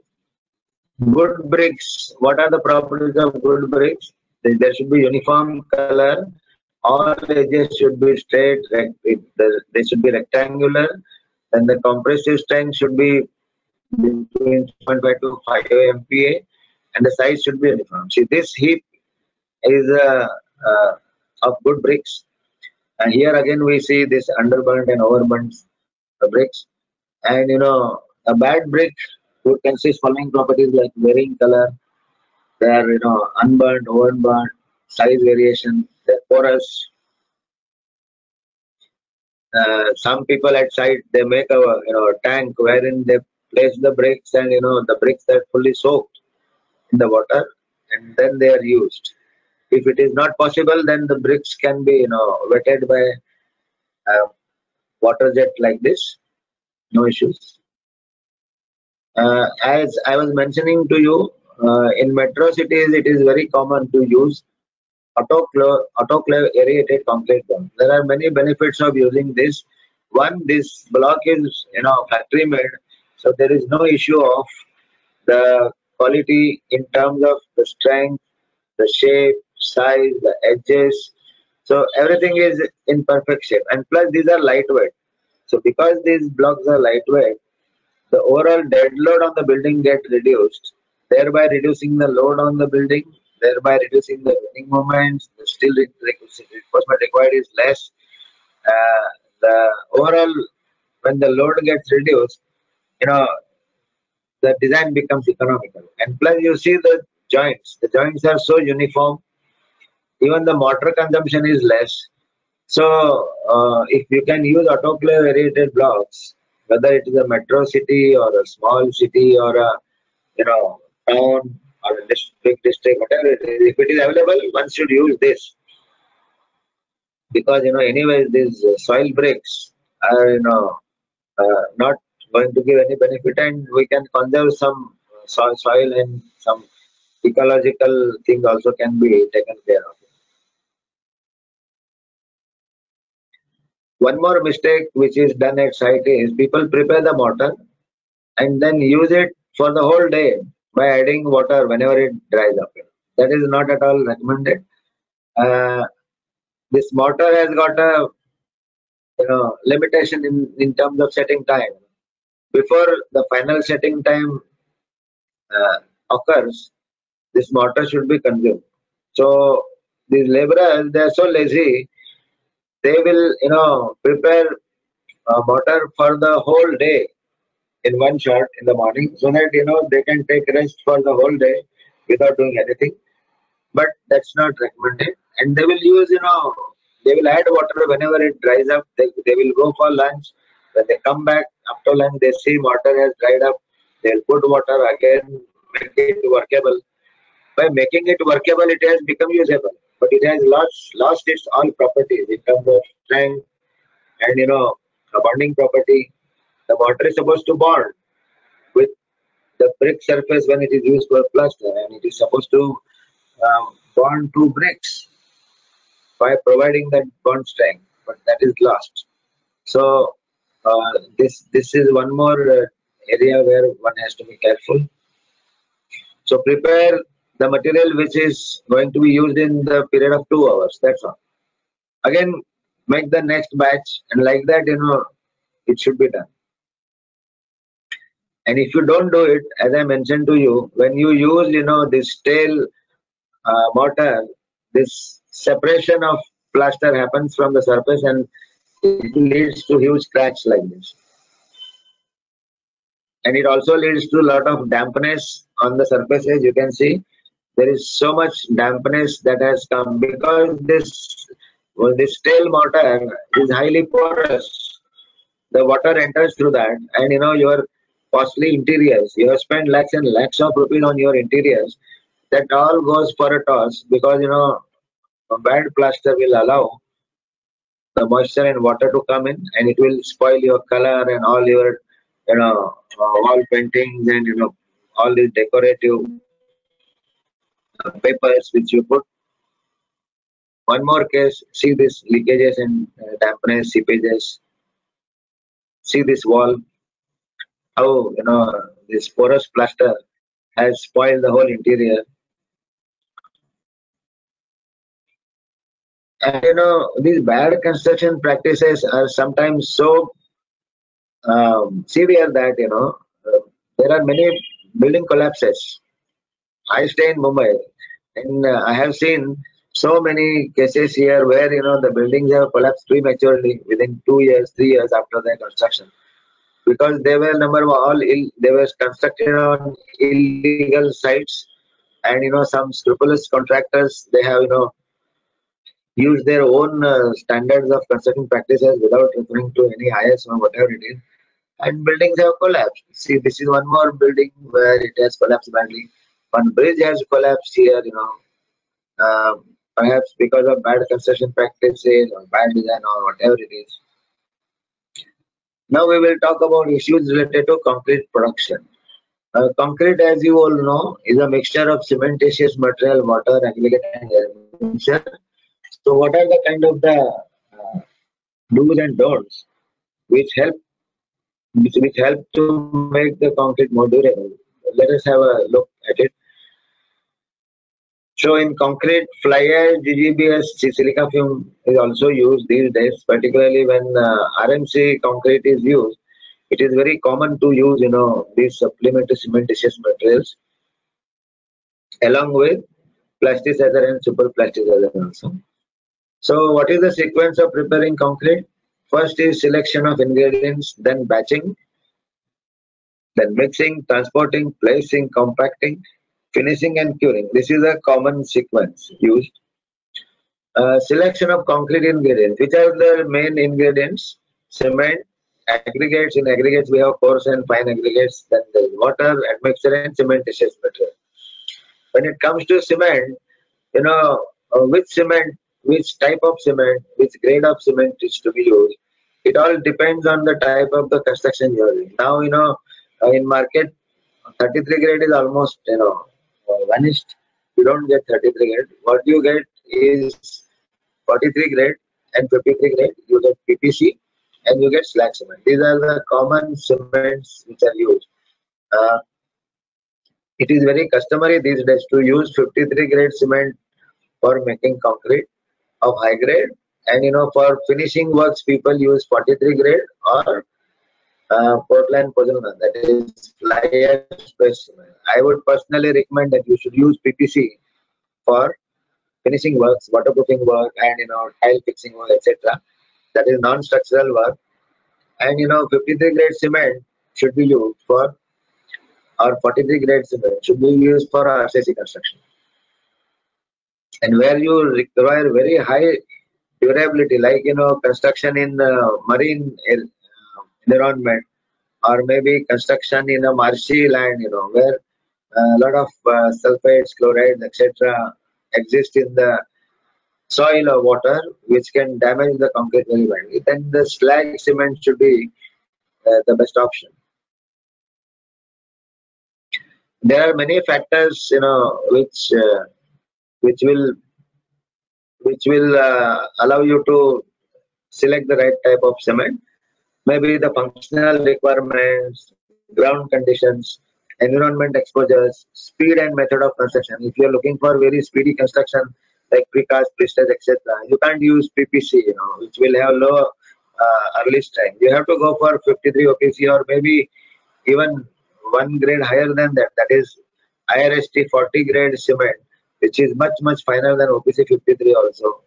good bricks. What are the properties of good bricks? There should be uniform color, all edges should be straight, they should be rectangular, and the compressive strength should be between 0.5 to 5 MPa, and the size should be uniform. See, this heap is uh, uh, of good bricks, and here again we see this underburnt and overburnt bricks, and you know a bad brick would consist following properties like varying color, they are you know unburnt, overburnt, size variation, for us uh, some people at site they make a you know tank wherein they place the bricks and you know the bricks are fully soaked in the water and then they are used if it is not possible then the bricks can be you know wetted by uh, water jet like this no issues uh, as i was mentioning to you uh, in metro cities it is very common to use autoclave, autoclave aerated concrete. There are many benefits of using this. one, this block is you know factory made, so there is no issue of the quality in terms of the strength, the shape, size, the edges. So everything is in perfect shape. And plus these are lightweight. So because these blocks are lightweight, the overall dead load on the building get reduced, thereby reducing the load on the building, thereby reducing the bending moments. The steel reinforcement required is less. Uh, the overall, when the load gets reduced, you know, the design becomes economical. And plus, you see the joints. The joints are so uniform. Even the mortar consumption is less. So, uh, if you can use autoclave aerated blocks, whether it is a metro city or a small city or a you know town or a district, district, whatever it is, if it is available, one should use this because you know anyway these soil bricks are you know uh, not going to give any benefit and we can conserve some soil, soil and some ecological thing also can be taken care of. One more mistake which is done at site is people prepare the mortar and then use it for the whole day by adding water whenever it dries up. That is not at all recommended. Uh, this mortar has got a you know limitation in, in terms of setting time before the final setting time uh, occurs, this mortar should be consumed. So these laborers, they are so lazy, they will, you know, prepare mortar for the whole day in one shot in the morning so that, you know, they can take rest for the whole day without doing anything. But that's not recommended. And they will use, you know, they will add water whenever it dries up. They, they will go for lunch when they come back after lunch, they see water has dried up. They'll put water again, make it workable. By making it workable, it has become usable, but it has lost lost its all properties in terms of strength and you know bonding property. The water is supposed to bond with the brick surface when it is used for plaster, and it is supposed to um, bond to bricks by providing that bond strength, but that is lost. So this this is one more uh, area where one has to be careful. So prepare the material which is going to be used in the period of two hours. That's all. Again, make the next batch, and like that, you know, it should be done. And if you don't do it, as I mentioned to you, when you use, you know, this stale uh, mortar, this separation of plaster happens from the surface and it leads to huge cracks like this. And it also leads to a lot of dampness on the surfaces. You can see there is so much dampness that has come because this well, this stale mortar is highly porous. The water enters through that, and you know your costly interiors. You have spent lakhs and lakhs of rupees on your interiors. That all goes for a toss because you know a bad plaster will allow the moisture and water to come in and it will spoil your color and all your you know uh, wall paintings and you know all these decorative uh, papers which you put. One more case see this leakages and uh, dampness seepages. See this wall. How you know this porous plaster has spoiled the whole interior and you know these bad construction practices are sometimes so um, severe that you know uh, there are many building collapses. I stay in mumbai and uh, i have seen so many cases here where you know the buildings have collapsed prematurely within two years three years after their construction. Because they were number one all Ill, they were constructed on illegal sites and you know some scrupulous contractors they have you know use their own uh, standards of construction practices without referring to any IS or whatever it is. And buildings have collapsed. See, this is one more building where it has collapsed badly. One bridge has collapsed here, you know, uh, perhaps because of bad construction practices or bad design or whatever it is. Now we will talk about issues related to concrete production. Uh, concrete, as you all know, is a mixture of cementitious material, water, aggregate, and air so what are the kind of the uh, do's and don'ts? which help which, which help to make the concrete more durable. Let us have a look at it. So in concrete, fly ash GGBS silica fume is also used these days, particularly when uh, RMC concrete is used. It is very common to use, you know, these supplementary cementitious materials along with plasticizer and super plasticizer also. So what is the sequence of preparing concrete? First is selection of ingredients, then batching, then mixing, transporting, placing, compacting, finishing and curing. This is a common sequence used. Uh, selection of concrete ingredients. Which are the main ingredients? Cement, aggregates. In aggregates, we have coarse and fine aggregates. Then there is water, admixture, and cementitious material. When it comes to cement, you know, uh, which cement which type of cement, which grade of cement is to be used. It all depends on the type of the construction you are in. Now, you know, uh, in market, 33 grade is almost, you know, uh, vanished. You don't get 33 grade. What you get is 43 grade and 53 grade. You get PPC and you get slag cement. These are the common cements which are used. Uh, it is very customary these days to use 53 grade cement for making concrete of high grade. And you know for finishing works people use 43 grade or uh, Portland Pozzolana that is fly ash I would personally recommend that you should use PPC for finishing works, waterproofing work and you know tile fixing work etc. That is non-structural work. And you know 53 grade cement should be used for or 43 grade cement should be used for RCC construction and where you require very high durability like you know construction in uh, marine uh, environment or maybe construction in a marshy land you know where a lot of uh, sulfates chlorides etc exist in the soil or water which can damage the concrete very badly then the slag cement should be uh, the best option. There are many factors you know which uh, which will which will uh, allow you to select the right type of cement. Maybe the functional requirements ground conditions environment exposures speed and method of construction. If you're looking for very speedy construction like precast presters etc you can't use ppc you know which will have low uh, early strength you have to go for 53 opc or maybe even one grade higher than that. That is irst 40 grade cement which is much much finer than OPC 53 also.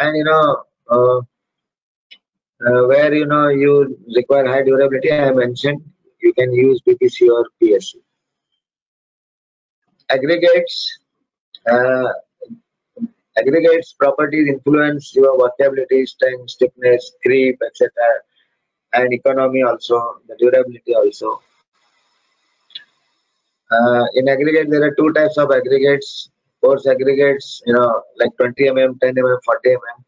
And you know uh, uh, where you know you require high durability, I mentioned you can use PPC or PSC. Aggregates. Uh, aggregates properties influence your workability, strength, stiffness, creep, etc. And economy also, the durability also. Uh, in aggregate, there are two types of aggregates coarse aggregates, you know, like 20 mm, 10 mm, 40 mm.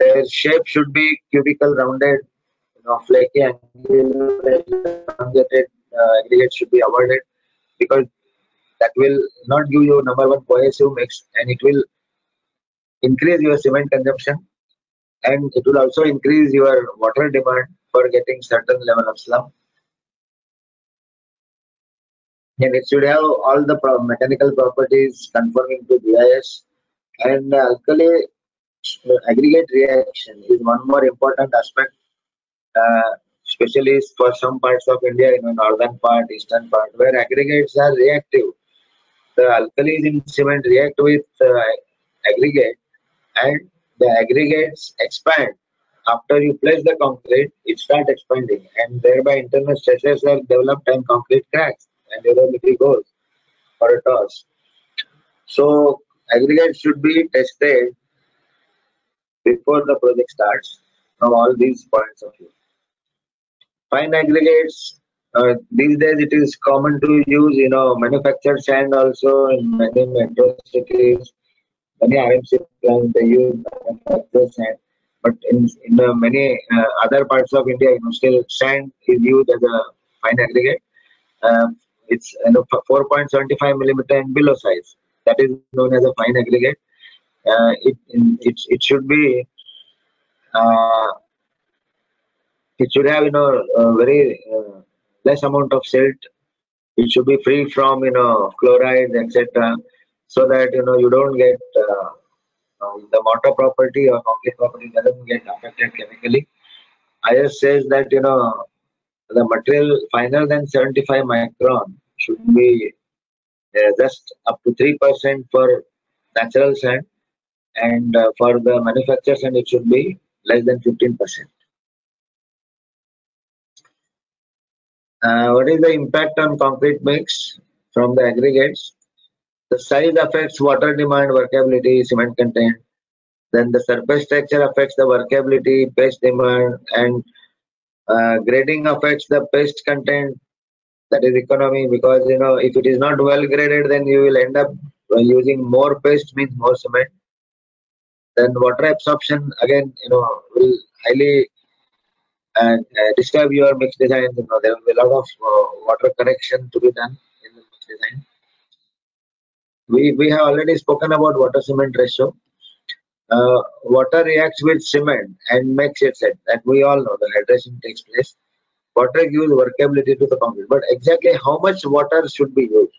Their shape should be cubical, rounded, you know, flaky, and elongated uh, aggregates should be avoided because that will not give you number one cohesive mix and it will increase your cement consumption and it will also increase your water demand for getting certain level of slump and it should have all the mechanical properties conforming to BIS and uh, alkali aggregate reaction is one more important aspect uh, especially for some parts of India in the northern part, eastern part where aggregates are reactive. The alkalis in cement react with uh, aggregate and the aggregates expand. After you place the concrete, it starts expanding and thereby internal stresses are developed and concrete cracks and durability goes for a toss. So aggregates should be tested before the project starts from all these points of view. Fine aggregates, uh, these days it is common to use, you know, manufactured sand also in many metro cities. Many RMC plants they use manufactured sand, but in, in uh, many uh, other parts of India, you know, still sand is used as a fine aggregate. Uh, it's you know 4.75 millimeter and below size. That is known as a fine aggregate. Uh, it, it it should be uh, it should have you know a very uh, less amount of silt it should be free from you know chloride etc so that you know you don't get uh, uh, the mortar property or concrete property doesn't get affected chemically IS says that you know the material finer than 75 micron should be uh, just up to 3% for natural sand and uh, for the manufactured sand it should be less than 15%. Uh, what is the impact on concrete mix from the aggregates? The size affects water demand, workability, cement content. Then the surface texture affects the workability, paste demand, and uh, grading affects the paste content. That is economy because you know if it is not well graded, then you will end up uh, using more paste means more cement. Then water absorption again, you know, will highly and uh, describe your mix design. You know, there will be a lot of uh, water correction to be done in the mix design. We, we have already spoken about water cement ratio. Uh, water reacts with cement and makes it set. That we all know the hydration takes place. Water gives workability to the concrete, but exactly how much water should be used?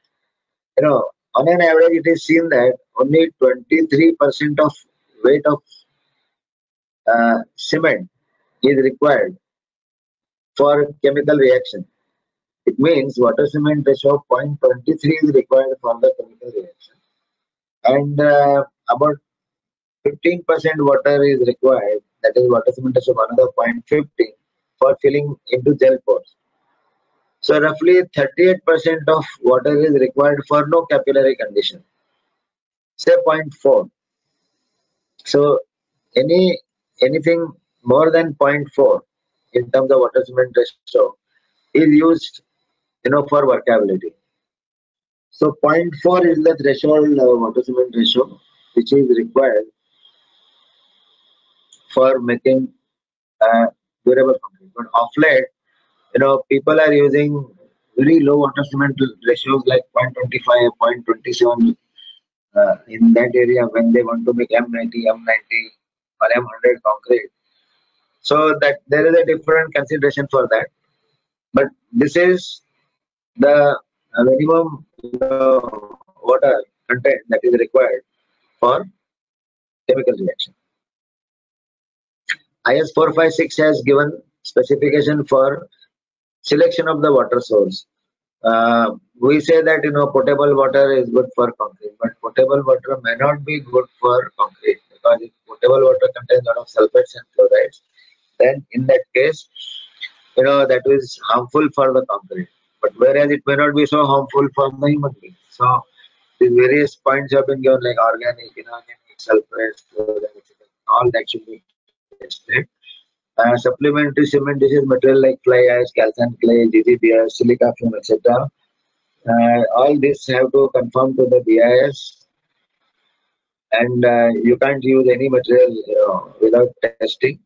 You know, on an average, it is seen that only 23% of weight of uh, cement is required for chemical reaction. It means water cement ratio of 0.23 is required for the chemical reaction. And uh, about 15% water is required, that is water cement ratio of another 0.50 for filling into gel pores. So roughly 38% of water is required for no capillary condition. Say 0.4. So any anything more than 0.4 in terms of water cement ratio is used you know for workability so 0.4 is the threshold uh, water cement ratio which is required for making uh, durable concrete but of late you know people are using very low water cement ratios like 0.25 0.27 uh, in that area when they want to make m90 m90 or m100 concrete. So that there is a different consideration for that. But this is the minimum water content that is required for chemical reaction IS 456 has given specification for selection of the water source uh, we say that you know potable water is good for concrete but potable water may not be good for concrete because if potable water contains a lot of sulfates and fluorides then in that case, you know, that is harmful for the concrete. But whereas it may not be so harmful for the human being. So the various points have been given like organic, inorganic, sulfates, all that should be tested. Uh, supplementary cementitious material like fly ash, calcined clay, GGBS, silica fume, etc. Uh, all this have to conform to the BIS and uh, you can't use any material you know, without testing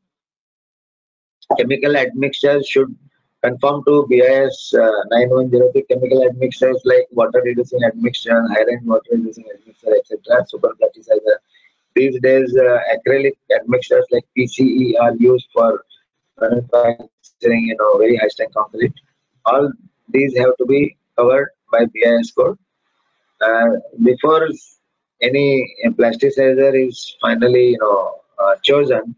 chemical admixtures should conform to BIS uh, 9103 chemical admixtures like water reducing admixture, iron water reducing admixture, etc. Super. These days, uh, acrylic admixtures like PCE are used for manufacturing, you know, very high strength concrete. All these have to be covered by BIS code. Uh, before any plasticizer is finally, you know, uh, chosen,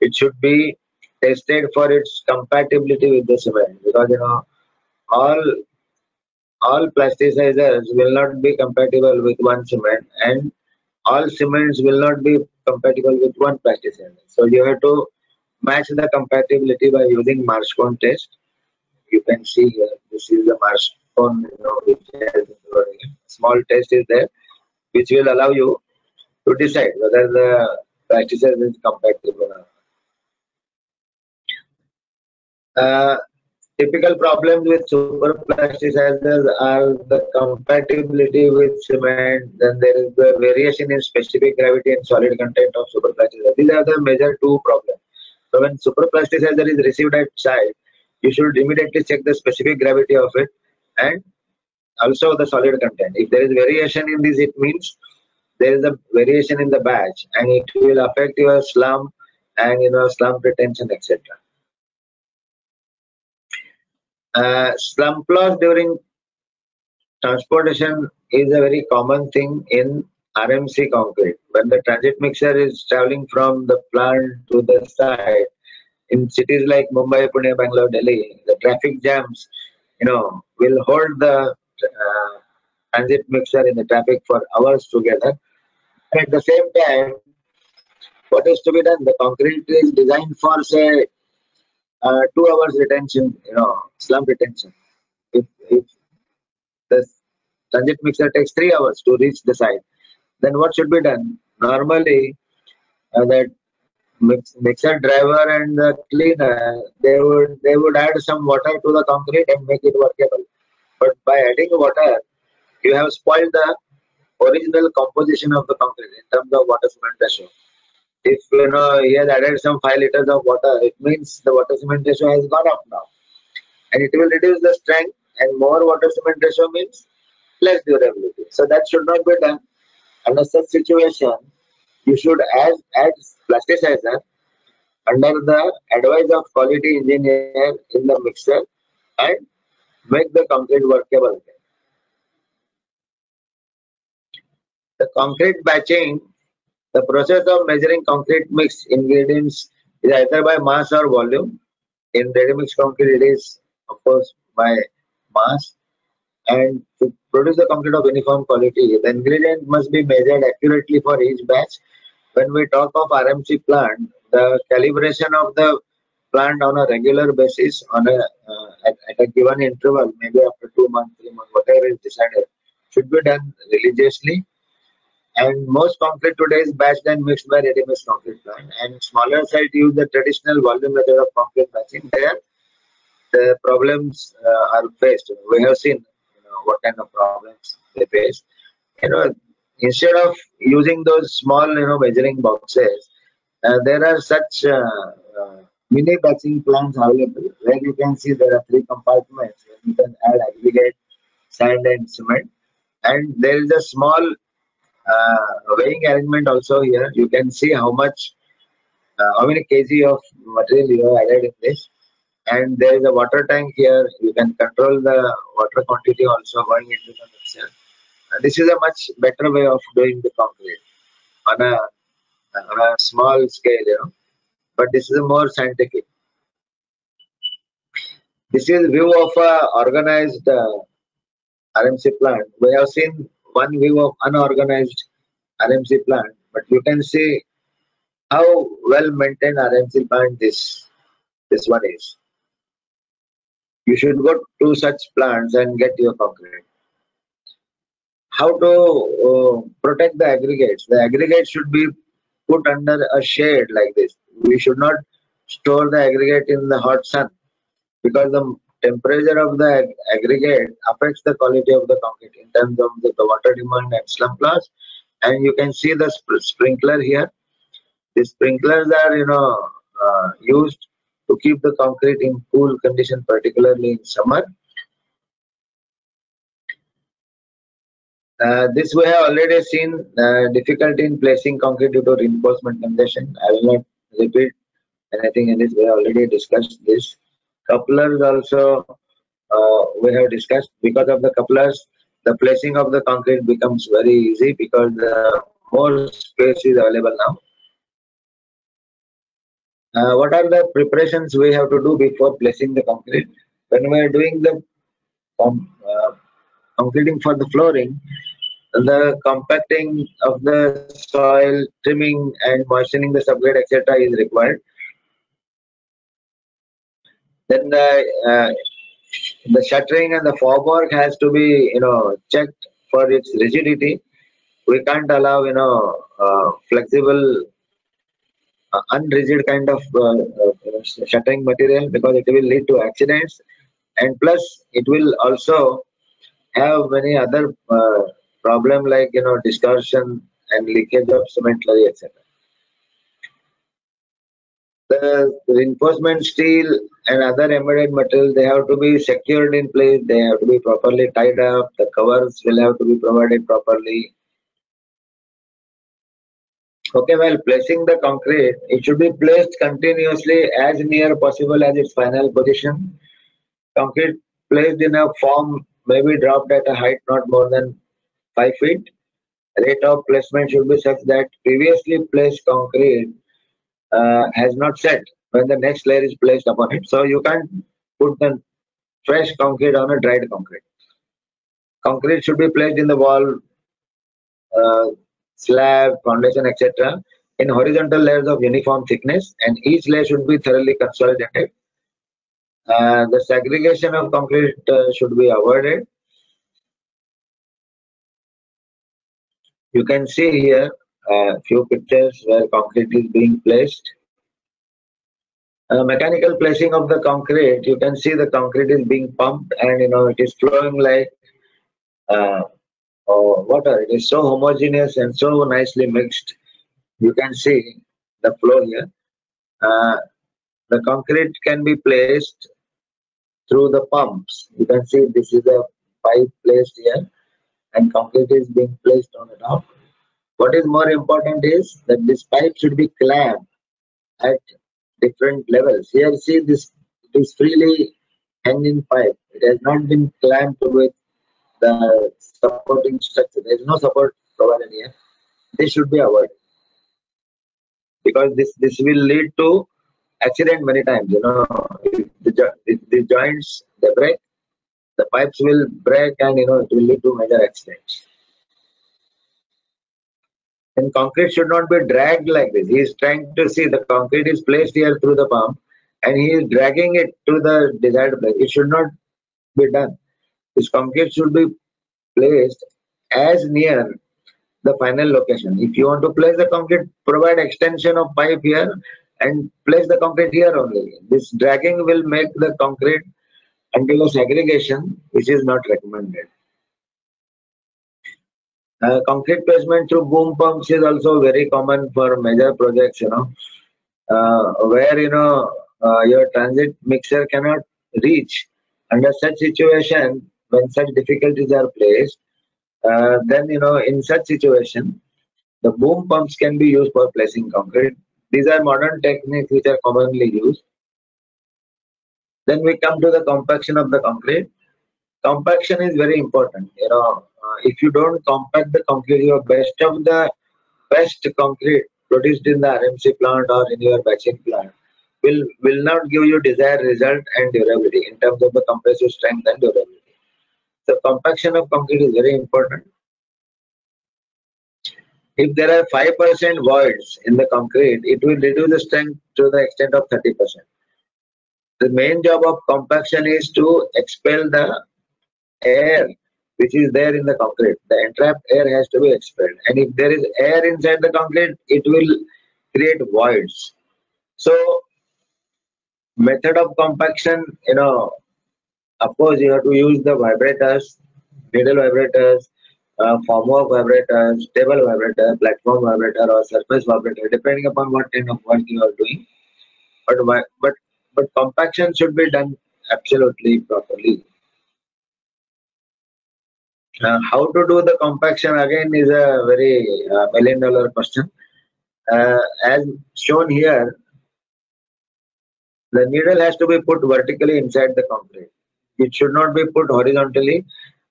it should be tested for its compatibility with the cement because you know all all plasticizers will not be compatible with one cement and all cements will not be compatible with one plasticizer. So you have to match the compatibility by using Marsh cone test. You can see here, this is the Marsh cone, you know, which has small test is there, which will allow you to decide whether the plasticizer is compatible or not. Uh, typical problems with super plasticizers are the compatibility with cement, then there is the variation in specific gravity and solid content of super plasticizer. These are the major two problems. So when super plasticizer is received at site, you should immediately check the specific gravity of it and also the solid content. If there is variation in this, it means there is a variation in the batch and it will affect your slump and you know slump retention, etc. Uh, slump loss during transportation is a very common thing in RMC concrete. When the transit mixer is traveling from the plant to the site, in cities like Mumbai, Pune, Bangalore, Delhi, the traffic jams, you know, will hold the uh, transit mixer in the traffic for hours together. At the same time, what is to be done? The concrete is designed for say uh, two hours retention, you know, slump retention. If, if the transit mixer takes three hours to reach the site, then what should be done? Normally, uh, that mix, mixer driver and the cleaner, they would they would add some water to the concrete and make it workable. But by adding water, you have spoiled the original composition of the concrete in terms of water cement ratio. If you know he has added some five liters of water, it means the water cement ratio has gone up now, and it will reduce the strength. And more water cement ratio means less durability. So that should not be done. Under such situation, you should add add plasticizer under the advice of quality engineer in the mixer and make the concrete workable. The concrete batching, the process of measuring concrete mix ingredients is either by mass or volume. In ready-mix concrete, it is of course by mass. And to produce a concrete of uniform quality, the ingredient must be measured accurately for each batch. When we talk of RMC plant, the calibration of the plant on a regular basis on a uh, at, at, a given interval, maybe after two months, three months, whatever is decided, should be done religiously and most concrete today is batched and mixed by ready-mix concrete plant. And smaller sites use the traditional volume method of concrete batching. There, the problems uh, are faced. We have seen you know, what kind of problems they face. You know, instead of using those small, you know, measuring boxes, uh, there are such uh, uh mini batching plants available where you can see there are three compartments you can add aggregate, sand, and cement. And there is a small weighing arrangement also here. You can see how much, uh, how many kg of material you have added in this. And there is a water tank here. You can control the water quantity also going into the mixer. this is a much better way of doing the concrete on a, on a small scale, you know. But this is a more scientific. This is view of a organized uh, RMC plant. We have seen one view of unorganized RMC plant, but you can see how well maintained RMC plant this this one is. You should go to such plants and get your concrete. How to uh, protect the aggregates? The aggregates should be put under a shade like this. We should not store the aggregate in the hot sun because the temperature of the ag aggregate affects the quality of the concrete in terms of the, the water demand and slump loss. And you can see the sp sprinkler here. The sprinklers are, you know, uh, used to keep the concrete in cool condition, particularly in summer. Uh, this we have already seen uh, difficulty in placing concrete due to reinforcement congestion. I will not repeat anything in this. We have already discussed this couplers also uh, we have discussed. Because of the couplers the placing of the concrete becomes very easy because uh, more space is available now. Uh, what are the preparations we have to do before placing the concrete? When we are doing the um, concreting for the flooring the compacting of the soil trimming and moistening the subgrade etc is required then the uh, the shuttering and the formwork has to be you know checked for its rigidity. We can't allow you know uh, flexible uh, unrigid kind of uh, uh, shuttering material because it will lead to accidents. And plus it will also have many other uh, problem like you know distortion and leakage of cement slurry etc the reinforcement steel and other embedded material they have to be secured in place. They have to be properly tied up. The covers will have to be provided properly. Okay while placing the concrete it should be placed continuously as near possible as its final position. Concrete placed in a form may be dropped at a height not more than 5 feet. Rate of placement should be such that previously placed concrete uh, has not set when the next layer is placed upon it. So you can't put the fresh concrete on a dried concrete. Concrete should be placed in the wall, uh, slab, foundation, etc. in horizontal layers of uniform thickness and each layer should be thoroughly consolidated. Uh, the segregation of concrete uh, should be avoided. You can see here uh, few pictures where concrete is being placed. Uh, mechanical placing of the concrete, you can see the concrete is being pumped and you know it is flowing like uh, oh, water. It is so homogeneous and so nicely mixed. You can see the flow here. Uh, the concrete can be placed through the pumps. You can see this is a pipe placed here and concrete is being placed on the top. What is more important is that this pipe should be clamped at different levels. Here see this this freely hanging pipe. It has not been clamped with the supporting structure. There is no support provided here. This should be avoided because this this will lead to accident many times. You know, the, the joints they break, the pipes will break, and you know it will lead to major accidents. And concrete should not be dragged like this. He is trying to see the concrete is placed here through the pump, and he is dragging it to the desired place. It should not be done. This concrete should be placed as near the final location. If you want to place the concrete, provide extension of pipe here and place the concrete here only. This dragging will make the concrete until a segregation, which is not recommended. Uh, concrete placement through boom pumps is also very common for major projects, you know, uh, where, you know, uh, your transit mixer cannot reach. Under such situation, when such difficulties are placed, uh, then, you know, in such situation, the boom pumps can be used for placing concrete these are modern techniques which are commonly used. Then we come to the compaction of the concrete. Compaction is very important. You know, Uh, if you don't compact the concrete, your best of the best concrete produced in the RMC plant or in your batching plant will will not give you desired result and durability in terms of the compressive strength and durability. So compaction of concrete is very important if there are 5% voids in the concrete, it will reduce the strength to the extent of 30%. The main job of compaction is to expel the air which is there in the concrete. The entrapped air has to be expelled. And if there is air inside the concrete, it will create voids. So, method of compaction, you know, of course, you have to use the vibrators, needle vibrators, uh, formwork vibrator, stable vibrator, platform vibrator, or surface vibrator, depending upon what kind of work you are doing. But but but compaction should be done absolutely properly. Uh, how to do the compaction again is a very uh, million dollar question. Uh, as shown here, the needle has to be put vertically inside the concrete. It should not be put horizontally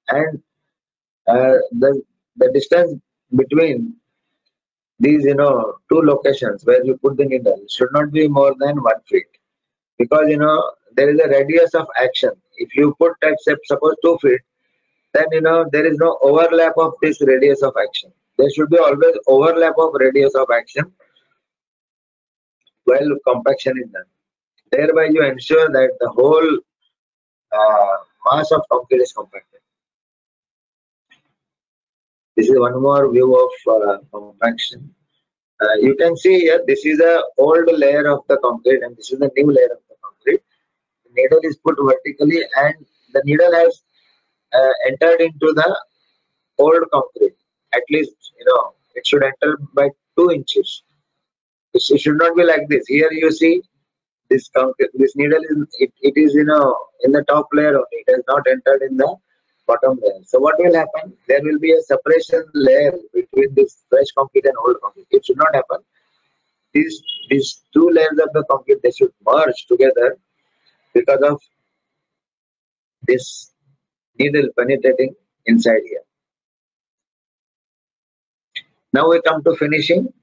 and uh, the the distance between these you know two locations where you put the needle should not be more than one feet because you know there is a radius of action if you put except suppose two feet then you know there is no overlap of this radius of action there should be always overlap of radius of action while compaction is done thereby you ensure that the whole uh, mass of concrete is compacted this is one more view of uh, compaction. Uh, you can see here, this is a old layer of the concrete and this is the new layer of the concrete. The needle is put vertically and the needle has uh, entered into the old concrete. At least, you know, it should enter by two inches. It should not be like this. Here you see this concrete, this needle is it, it is you know in the top layer only. It has not entered in the bottom layer. So what will happen? There will be a separation layer between this fresh concrete and old concrete. It should not happen. These these two layers of the concrete they should merge together because of this needle penetrating inside here. Now we come to finishing.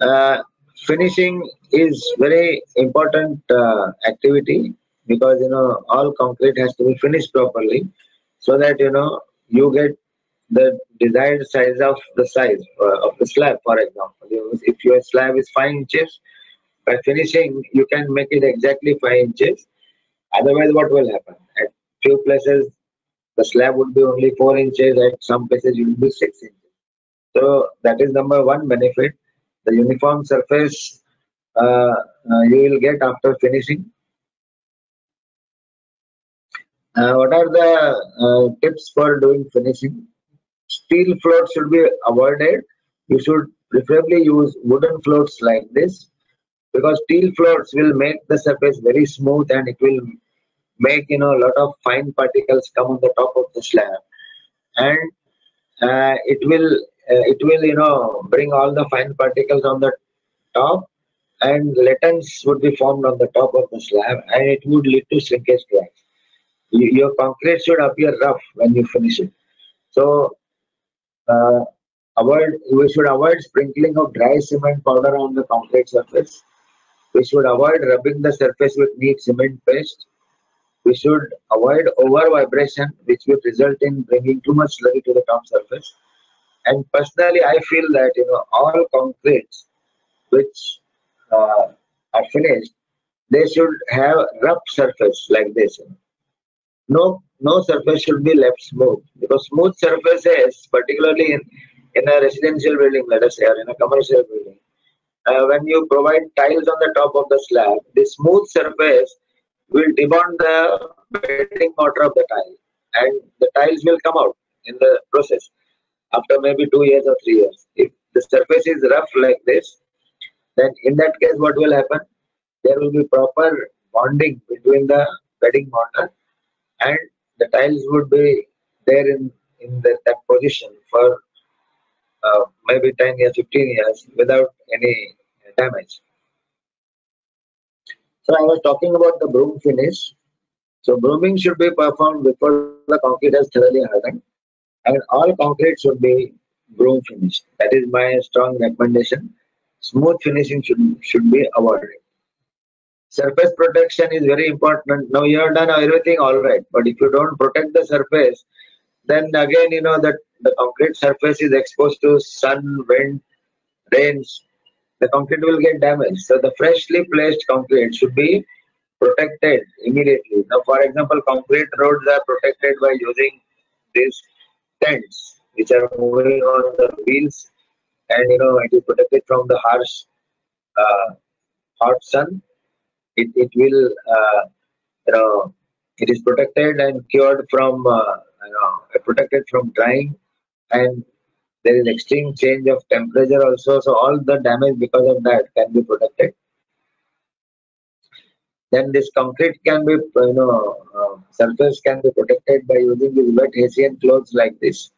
Uh, finishing is very important uh, activity because you know all concrete has to be finished properly so that you know you get the desired size of the size uh, of the slab for example if your slab is 5 inches by finishing you can make it exactly 5 inches otherwise what will happen at few places the slab would be only 4 inches at some places it will be 6 inches. So that is number one benefit. The uniform surface uh, uh, you will get after finishing. Uh, what are the uh, tips for doing finishing? Steel floats should be avoided. You should preferably use wooden floats like this because steel floats will make the surface very smooth and it will make you know a lot of fine particles come on the top of the slab and uh, it will uh, it will you know bring all the fine particles on the top and laitance would be formed on the top of the slab and it would lead to shrinkage cracks your concrete should appear rough when you finish it. So uh, avoid we should avoid sprinkling of dry cement powder on the concrete surface. We should avoid rubbing the surface with neat cement paste. We should avoid over vibration, which would result in bringing too much slurry to the top surface. And personally, I feel that you know all concretes which uh, are finished, they should have rough surface like this. No, no surface should be left smooth because smooth surfaces, particularly in in a residential building, let us say, or in a commercial building, uh, when you provide tiles on the top of the slab, the smooth surface will debond the bedding mortar of the tile and the tiles will come out in the process after maybe two years or three years. If the surface is rough like this, then in that case what will happen? There will be proper bonding between the bedding mortar and the tiles would be there in, in the, that position for uh, maybe 10 years, 15 years without any damage. So I was talking about the broom finish. So brooming should be performed before the concrete has thoroughly hardened and all concrete should be broom finished. That is my strong recommendation. Smooth finishing should, should be avoided. Surface protection is very important. Now you have done everything all right, but if you don't protect the surface, then again you know that the concrete surface is exposed to sun, wind, rains, the concrete will get damaged. So the freshly placed concrete should be protected immediately. Now, for example, concrete roads are protected by using these tents which are moving on the wheels and you know it is protected from the harsh uh, hot sun. It, it will uh, you know it is protected and cured from uh, you know protected from drying and there is extreme change of temperature also so all the damage because of that can be protected. Then this concrete can be you know uh, surface can be protected by using these wet hessian clothes like this.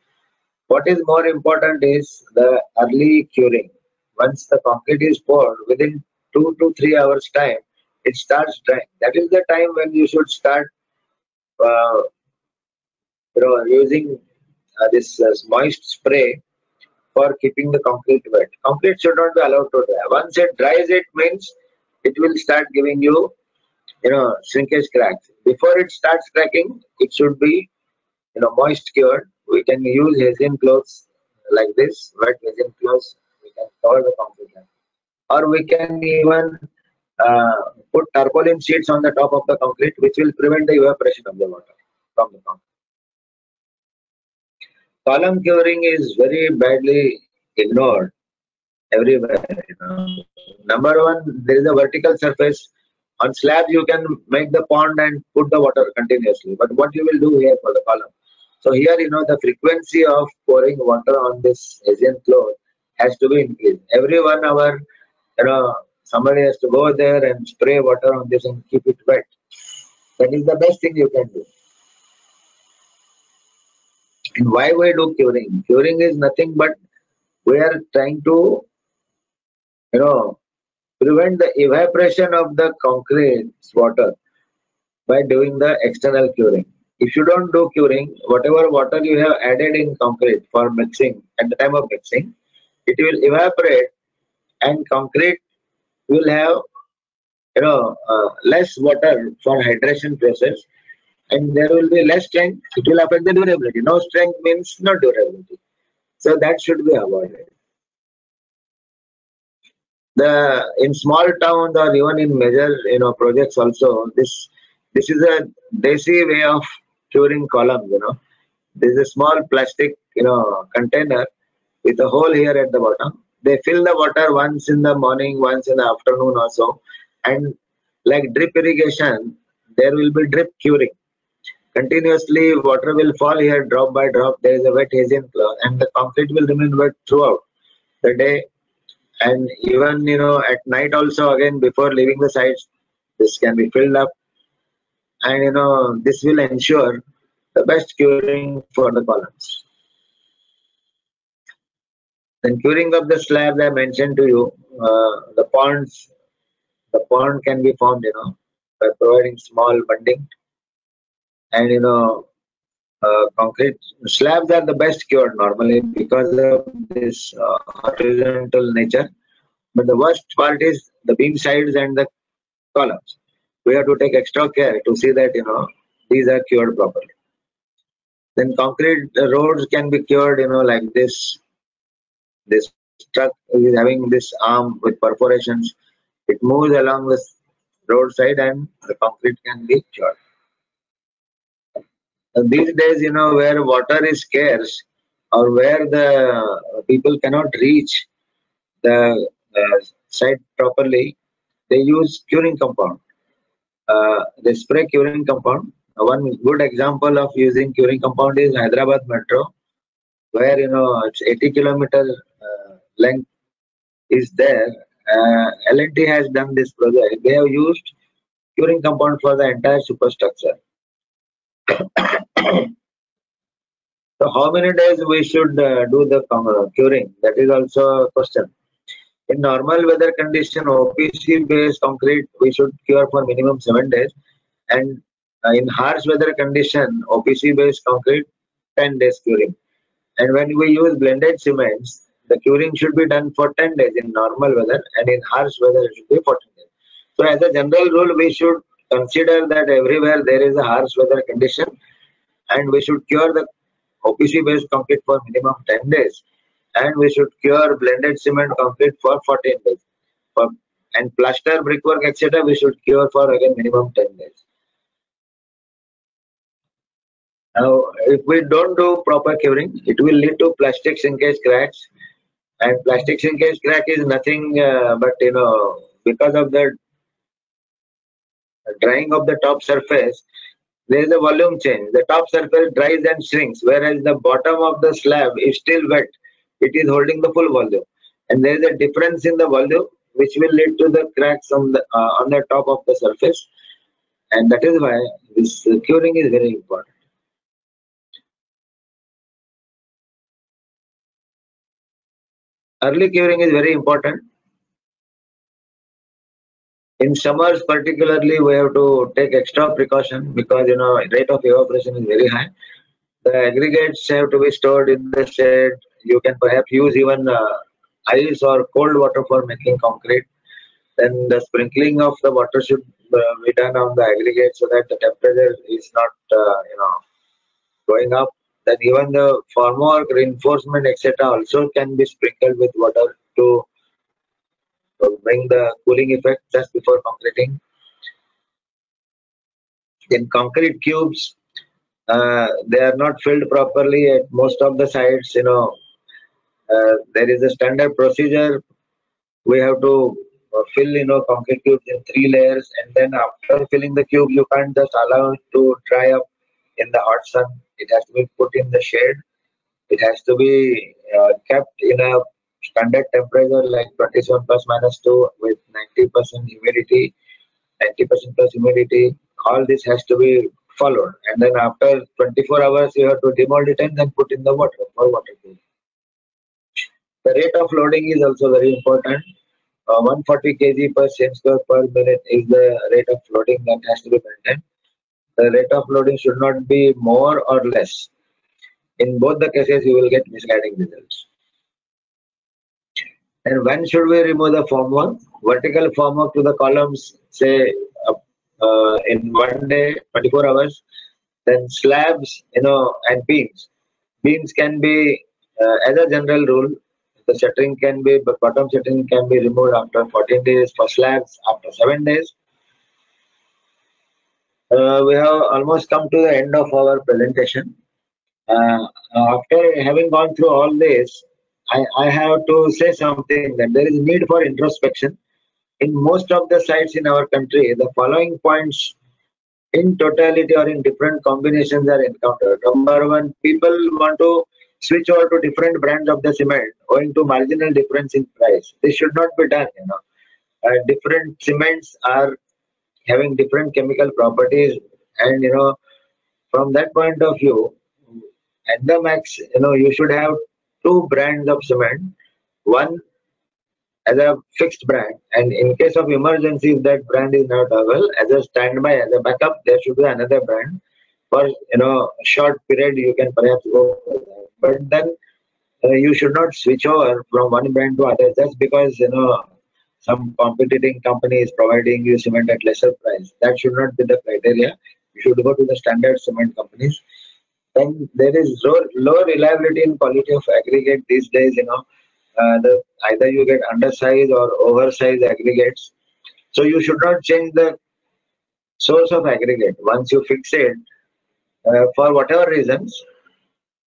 What is more important is the early curing. Once the concrete is poured within two to three hours time it starts drying. That is the time when you should start uh, you know using uh, this uh, moist spray for keeping the concrete wet. Concrete should not be allowed to dry. Once it dries, it means it will start giving you, you know, shrinkage cracks. Before it starts cracking, it should be, you know, moist cured. We can use hessian clothes like this, wet hessian clothes. We can cover the concrete. Or we can even uh, put tarpaulin sheets on the top of the concrete, which will prevent the evaporation of the water from the concrete column curing is very badly ignored everywhere. You know. Number one, there is a vertical surface. On slab, you can make the pond and put the water continuously. But what you will do here for the column? So here, you know, the frequency of pouring water on this Hessian cloth has to be increased. Every one hour, you know, somebody has to go there and spray water on this and keep it wet. That is the best thing you can do. And why we do curing? Curing is nothing but we are trying to, you know, prevent the evaporation of the concrete water. by doing the external curing. If you don't do curing, whatever water you have added in concrete for mixing at the time of mixing, it will evaporate and concrete will have you know uh, less water for hydration process and there will be less strength it will affect the durability. No strength means no durability. So that should be avoided. The in small towns or even in major you know projects also this this is a desi way of curing columns you know. This is a small plastic you know container with a hole here at the bottom. They fill the water once in the morning once in the afternoon also. And like drip irrigation there will be drip curing continuously water will fall here drop by drop. There is a wet plough and the concrete will remain wet throughout the day. And even you know at night also again before leaving the sites this can be filled up. And you know this will ensure the best curing for the columns. Then curing of the slab i mentioned to you uh, the ponds the pond can be formed you know by providing small bunding and you know uh, concrete slabs are the best cured normally because of this uh, horizontal nature. But the worst part is the beam sides and the columns. We have to take extra care to see that you know these are cured properly. Then concrete roads can be cured, you know, like this. This truck is having this arm with perforations. It moves along the roadside and the concrete can be cured these days, you know, where water is scarce or where the people cannot reach the uh, site properly, they use curing compound. Uh, they spray curing compound. One good example of using curing compound is Hyderabad Metro, where you know it's 80 kilometer uh, length is there. Uh, L&T has done this project. They have used curing compound for the entire superstructure so how many days we should uh, do the uh, curing? That is also a question. In normal weather condition, OPC based concrete we should cure for minimum seven days, and uh, in harsh weather condition, OPC based concrete 10 days curing. And when we use blended cements, the curing should be done for 10 days in normal weather, and in harsh weather it should be 14 days. So as a general rule, we should consider that everywhere there is a harsh weather condition and we should cure the OPC based concrete for minimum 10 days and we should cure blended cement concrete for 14 days. For, and plaster brickwork etc. we should cure for again minimum 10 days. Now, if we don't do proper curing, it will lead to plastic shrinkage cracks. And plastic shrinkage crack is nothing uh, but, you know, because of the drying of the top surface, there is a volume change. The top surface dries and shrinks, whereas the bottom of the slab is still wet. It is holding the full volume. And there is a difference in the volume which will lead to the cracks on the, uh, on the top of the surface. And that is why this curing is very important. Early curing is very important in summers particularly we have to take extra precaution because you know rate of evaporation is very high. The aggregates have to be stored in the shade you can perhaps use even uh, ice or cold water for making concrete. Then the sprinkling of the water should uh, be done on the aggregate so that the temperature is not uh, you know going up. Then even the formwork reinforcement etc also can be sprinkled with water to bring the cooling effect just before concreting. In concrete cubes, uh, they are not filled properly at most of the sites. You know, uh, there is a standard procedure. We have to uh, fill, you know, concrete cubes in three layers, and then after filling the cube, you can't just allow it to dry up in the hot sun. It has to be put in the shade. It has to be uh, kept in a standard temperature like 27 plus minus 2 with 90% humidity, 90% plus humidity, all this has to be followed. And then after 24 hours, you have to demold it and then put in the water for water cooling. The rate of loading is also very important. Uh, 140 kg per cm square per minute is the rate of loading that has to be maintained. the rate of loading should not be more or less. In both the cases, you will get misguiding results. And when should we remove the formwork? Vertical formwork to the columns, say uh, uh, in one day, 24 hours. Then slabs, you know, and beams. Beams can be, uh, as a general rule, the shuttering can be, but bottom shuttering can be removed after 14 days. For slabs, after seven days. Uh, we have almost come to the end of our presentation. Uh, after having gone through all this, I, I have to say something that there is need for introspection. In most of the sites in our country, the following points in totality or in different combinations are encountered. Number one, people want to switch over to different brands of the cement owing to marginal difference in price. This should not be done. You know, uh, different cements are having different chemical properties, and you know, from that point of view, at the max, you know, you should have two brands of cement, one as a fixed brand, and in case of emergency, if that brand is not available, as a standby, as a backup, there should be another brand. For you know, short period, you can perhaps go, but then uh, you should not switch over from one brand to other just because you know some competing company is providing you cement at lesser price. That should not be the criteria. You should go to the standard cement companies then there is low, low reliability in quality of aggregate these days you know. Uh, the either you get undersized or oversized aggregates. So you should not change the source of aggregate. Once you fix it uh, for whatever reasons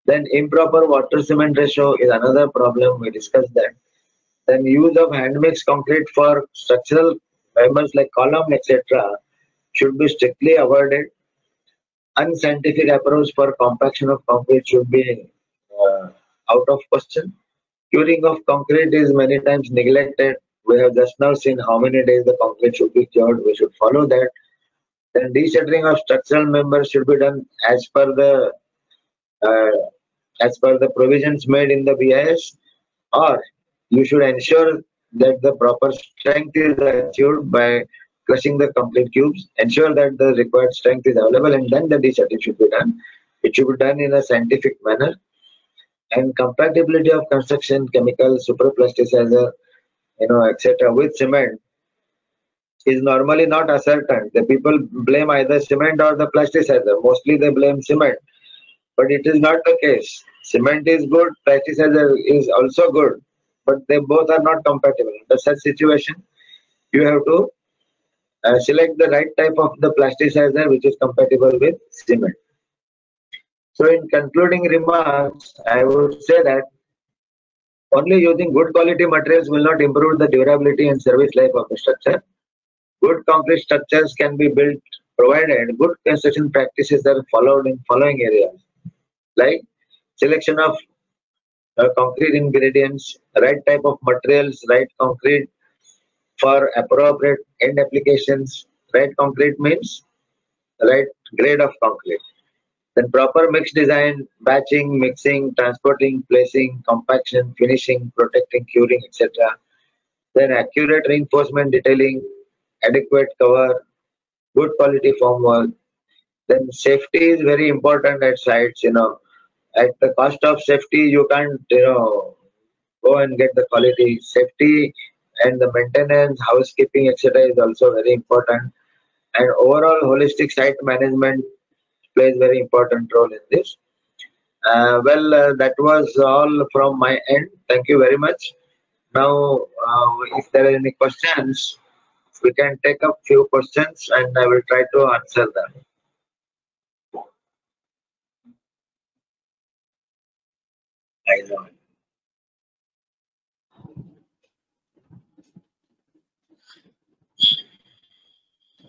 then improper water cement ratio is another problem. We discussed that. Then use of hand mixed concrete for structural members like column etc should be strictly avoided unscientific approach for compaction of concrete should be uh, out of question. Curing of concrete is many times neglected. We have just now seen how many days the concrete should be cured. We should follow that. Then deshuttering of structural members should be done as per the uh, as per the provisions made in the BIS, or you should ensure that the proper strength is achieved by crushing the complete cubes, ensure that the required strength is available, and then the deshuttering should be done. It should be done in a scientific manner. And compatibility of construction chemicals, superplasticizer, you know, etc., with cement is normally not ascertained. The people blame either cement or the plasticizer. Mostly they blame cement, but it is not the case. Cement is good, plasticizer is also good, but they both are not compatible. In such situation, you have to uh, select the right type of the plasticizer which is compatible with cement. So in concluding remarks, I would say that only using good quality materials will not improve the durability and service life of a structure. Good concrete structures can be built provided good construction practices are followed in following areas like selection of uh, concrete ingredients, right type of materials, right concrete for appropriate end applications. Right concrete means right grade of concrete. Then proper mix design, batching, mixing, transporting, placing, compaction, finishing, protecting, curing, etc. Then accurate reinforcement detailing, adequate cover, good quality formwork. Then safety is very important at sites, you know. At the cost of safety, you can't, you know, go and get the quality. Safety and the maintenance, housekeeping, etc. is also very important. And overall holistic site management plays very important role in this. Uh, well, uh, that was all from my end. Thank you very much. Now, uh, if there are any questions, we can take up few questions and I will try to answer them. I know.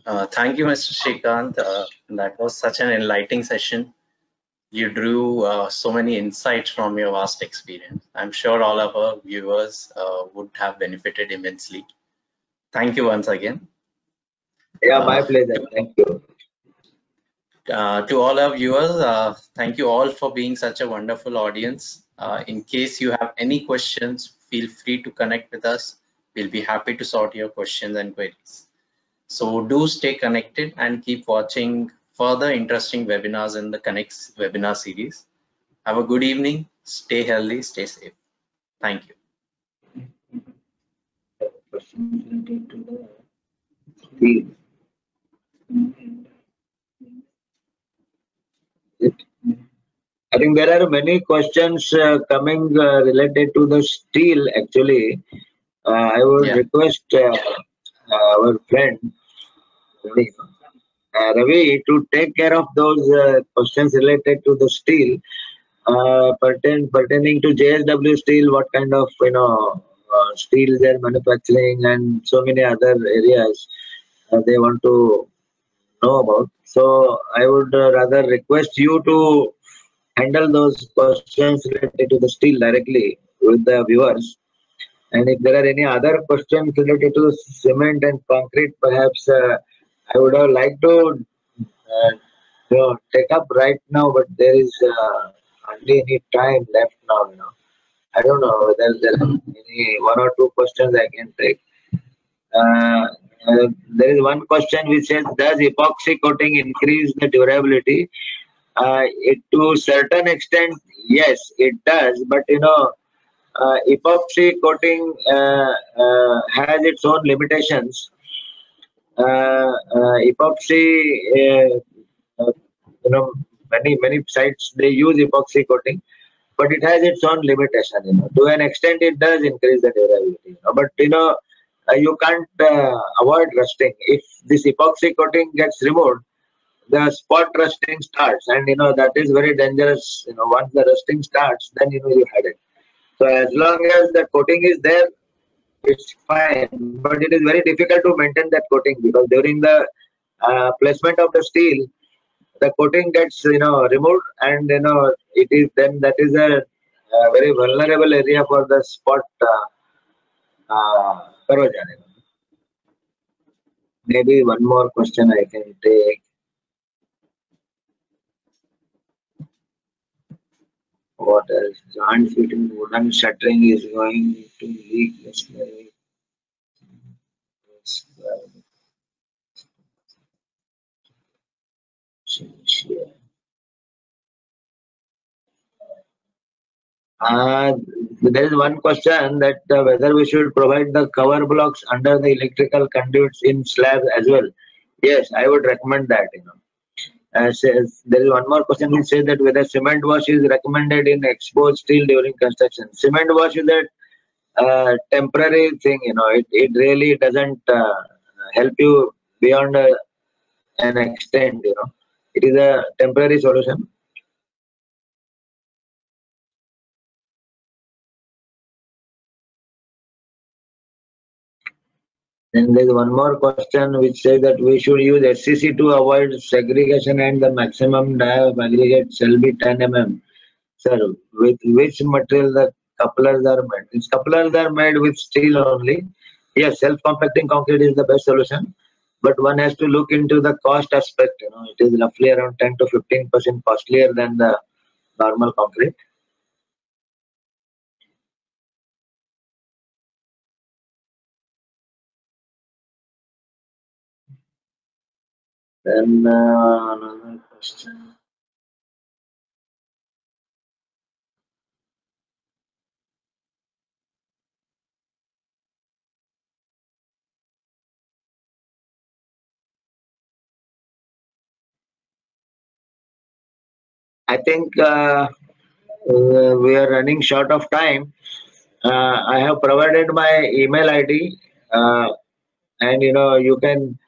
Uh, thank you, Mr. Shrikant. Uh, that was such an enlightening session. You drew uh, so many insights from your vast experience. I'm sure all of our viewers uh, would have benefited immensely. Thank you once again. Yeah, my uh, pleasure. Thank you. Uh, to all our viewers, thank you all for being such a wonderful audience. in case you have any questions, feel free to connect with us. We'll be happy to sort your questions and queries. So do stay connected and keep watching further interesting webinars in the Connects webinar series. Have a good evening. Stay healthy, stay safe. Thank you. I think there are many questions uh, coming uh, related to the steel actually. Uh, I would Yeah. request uh, our friend Ravi, uh, Ravi to take care of those uh, questions related to the steel uh, pertain, pertaining to JSW Steel, what kind of you know steel they're manufacturing and so many other areas they want to know about. So I would uh, rather request you to handle those questions related to the steel directly with the viewers. And if there are any other questions related to cement and concrete, perhaps uh, I would have liked to uh, you know, take up right now, but there is uh, hardly any time left now. You know, I don't know whether there are any one or two questions I can take. Uh, uh, there is one question which says, does epoxy coating increase the durability? Uh, it, to certain extent, yes, it does. But you know, uh, epoxy coating uh, uh, has its own limitations. Uh, epoxy, you know, many many sites they use epoxy coating, but it has its own limitation. You know, to an extent, it does increase the durability. You know, but you know, you can't avoid rusting. If this epoxy coating gets removed, the spot rusting starts, and you know that is very dangerous. You know, once the rusting starts, then you know you had it. So as long as the coating is there, it's fine. But it is very difficult to maintain that coating because during the uh, placement of the steel, the coating gets you know removed, and you know it is then that is a, a very vulnerable area for the spot uh, uh, corrosion. Maybe one more question I can take. What else? Joint fitting wooden shuttering is going to leak. Yes, very- Uh, there is one question that uh, whether we should provide the cover blocks under the electrical conduits in slabs as well. Yes, I would recommend that. You know, says, there is one more question which says that whether cement wash is recommended in exposed steel during construction. Cement wash is a uh, temporary thing. You know, it it really doesn't uh, help you beyond uh, an extent. You know, it is a temporary solution. Then there's one more question which says that we should use SCC to avoid segregation and the maximum of aggregate shall be 10 mm. Sir, with which material the couplers are made? These couplers are made with steel only. Yes, self-compacting concrete is the best solution, but one has to look into the cost aspect. You know, it is roughly around 10 to 15 percent costlier than the normal concrete. Then uh, another question. I think uh, uh, we are running short of time. Uh, I have provided my email ID, uh, and you know you can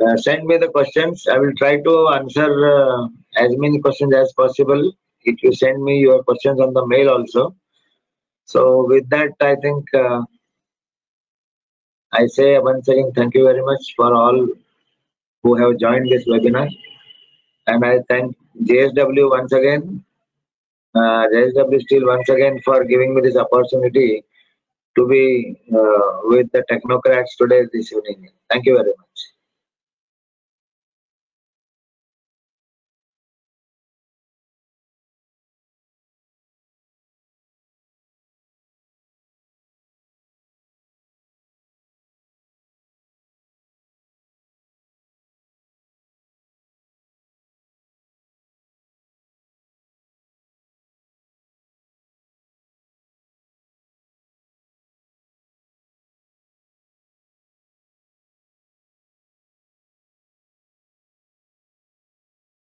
uh, send me the questions. I will try to answer uh, as many questions as possible. If you send me your questions on the mail also. So with that, I think uh, I say once again thank you very much for all who have joined this webinar, and I thank JSW once again uh, JSW Steel once again for giving me this opportunity to be uh, with the technocrats today this evening. Thank you very much.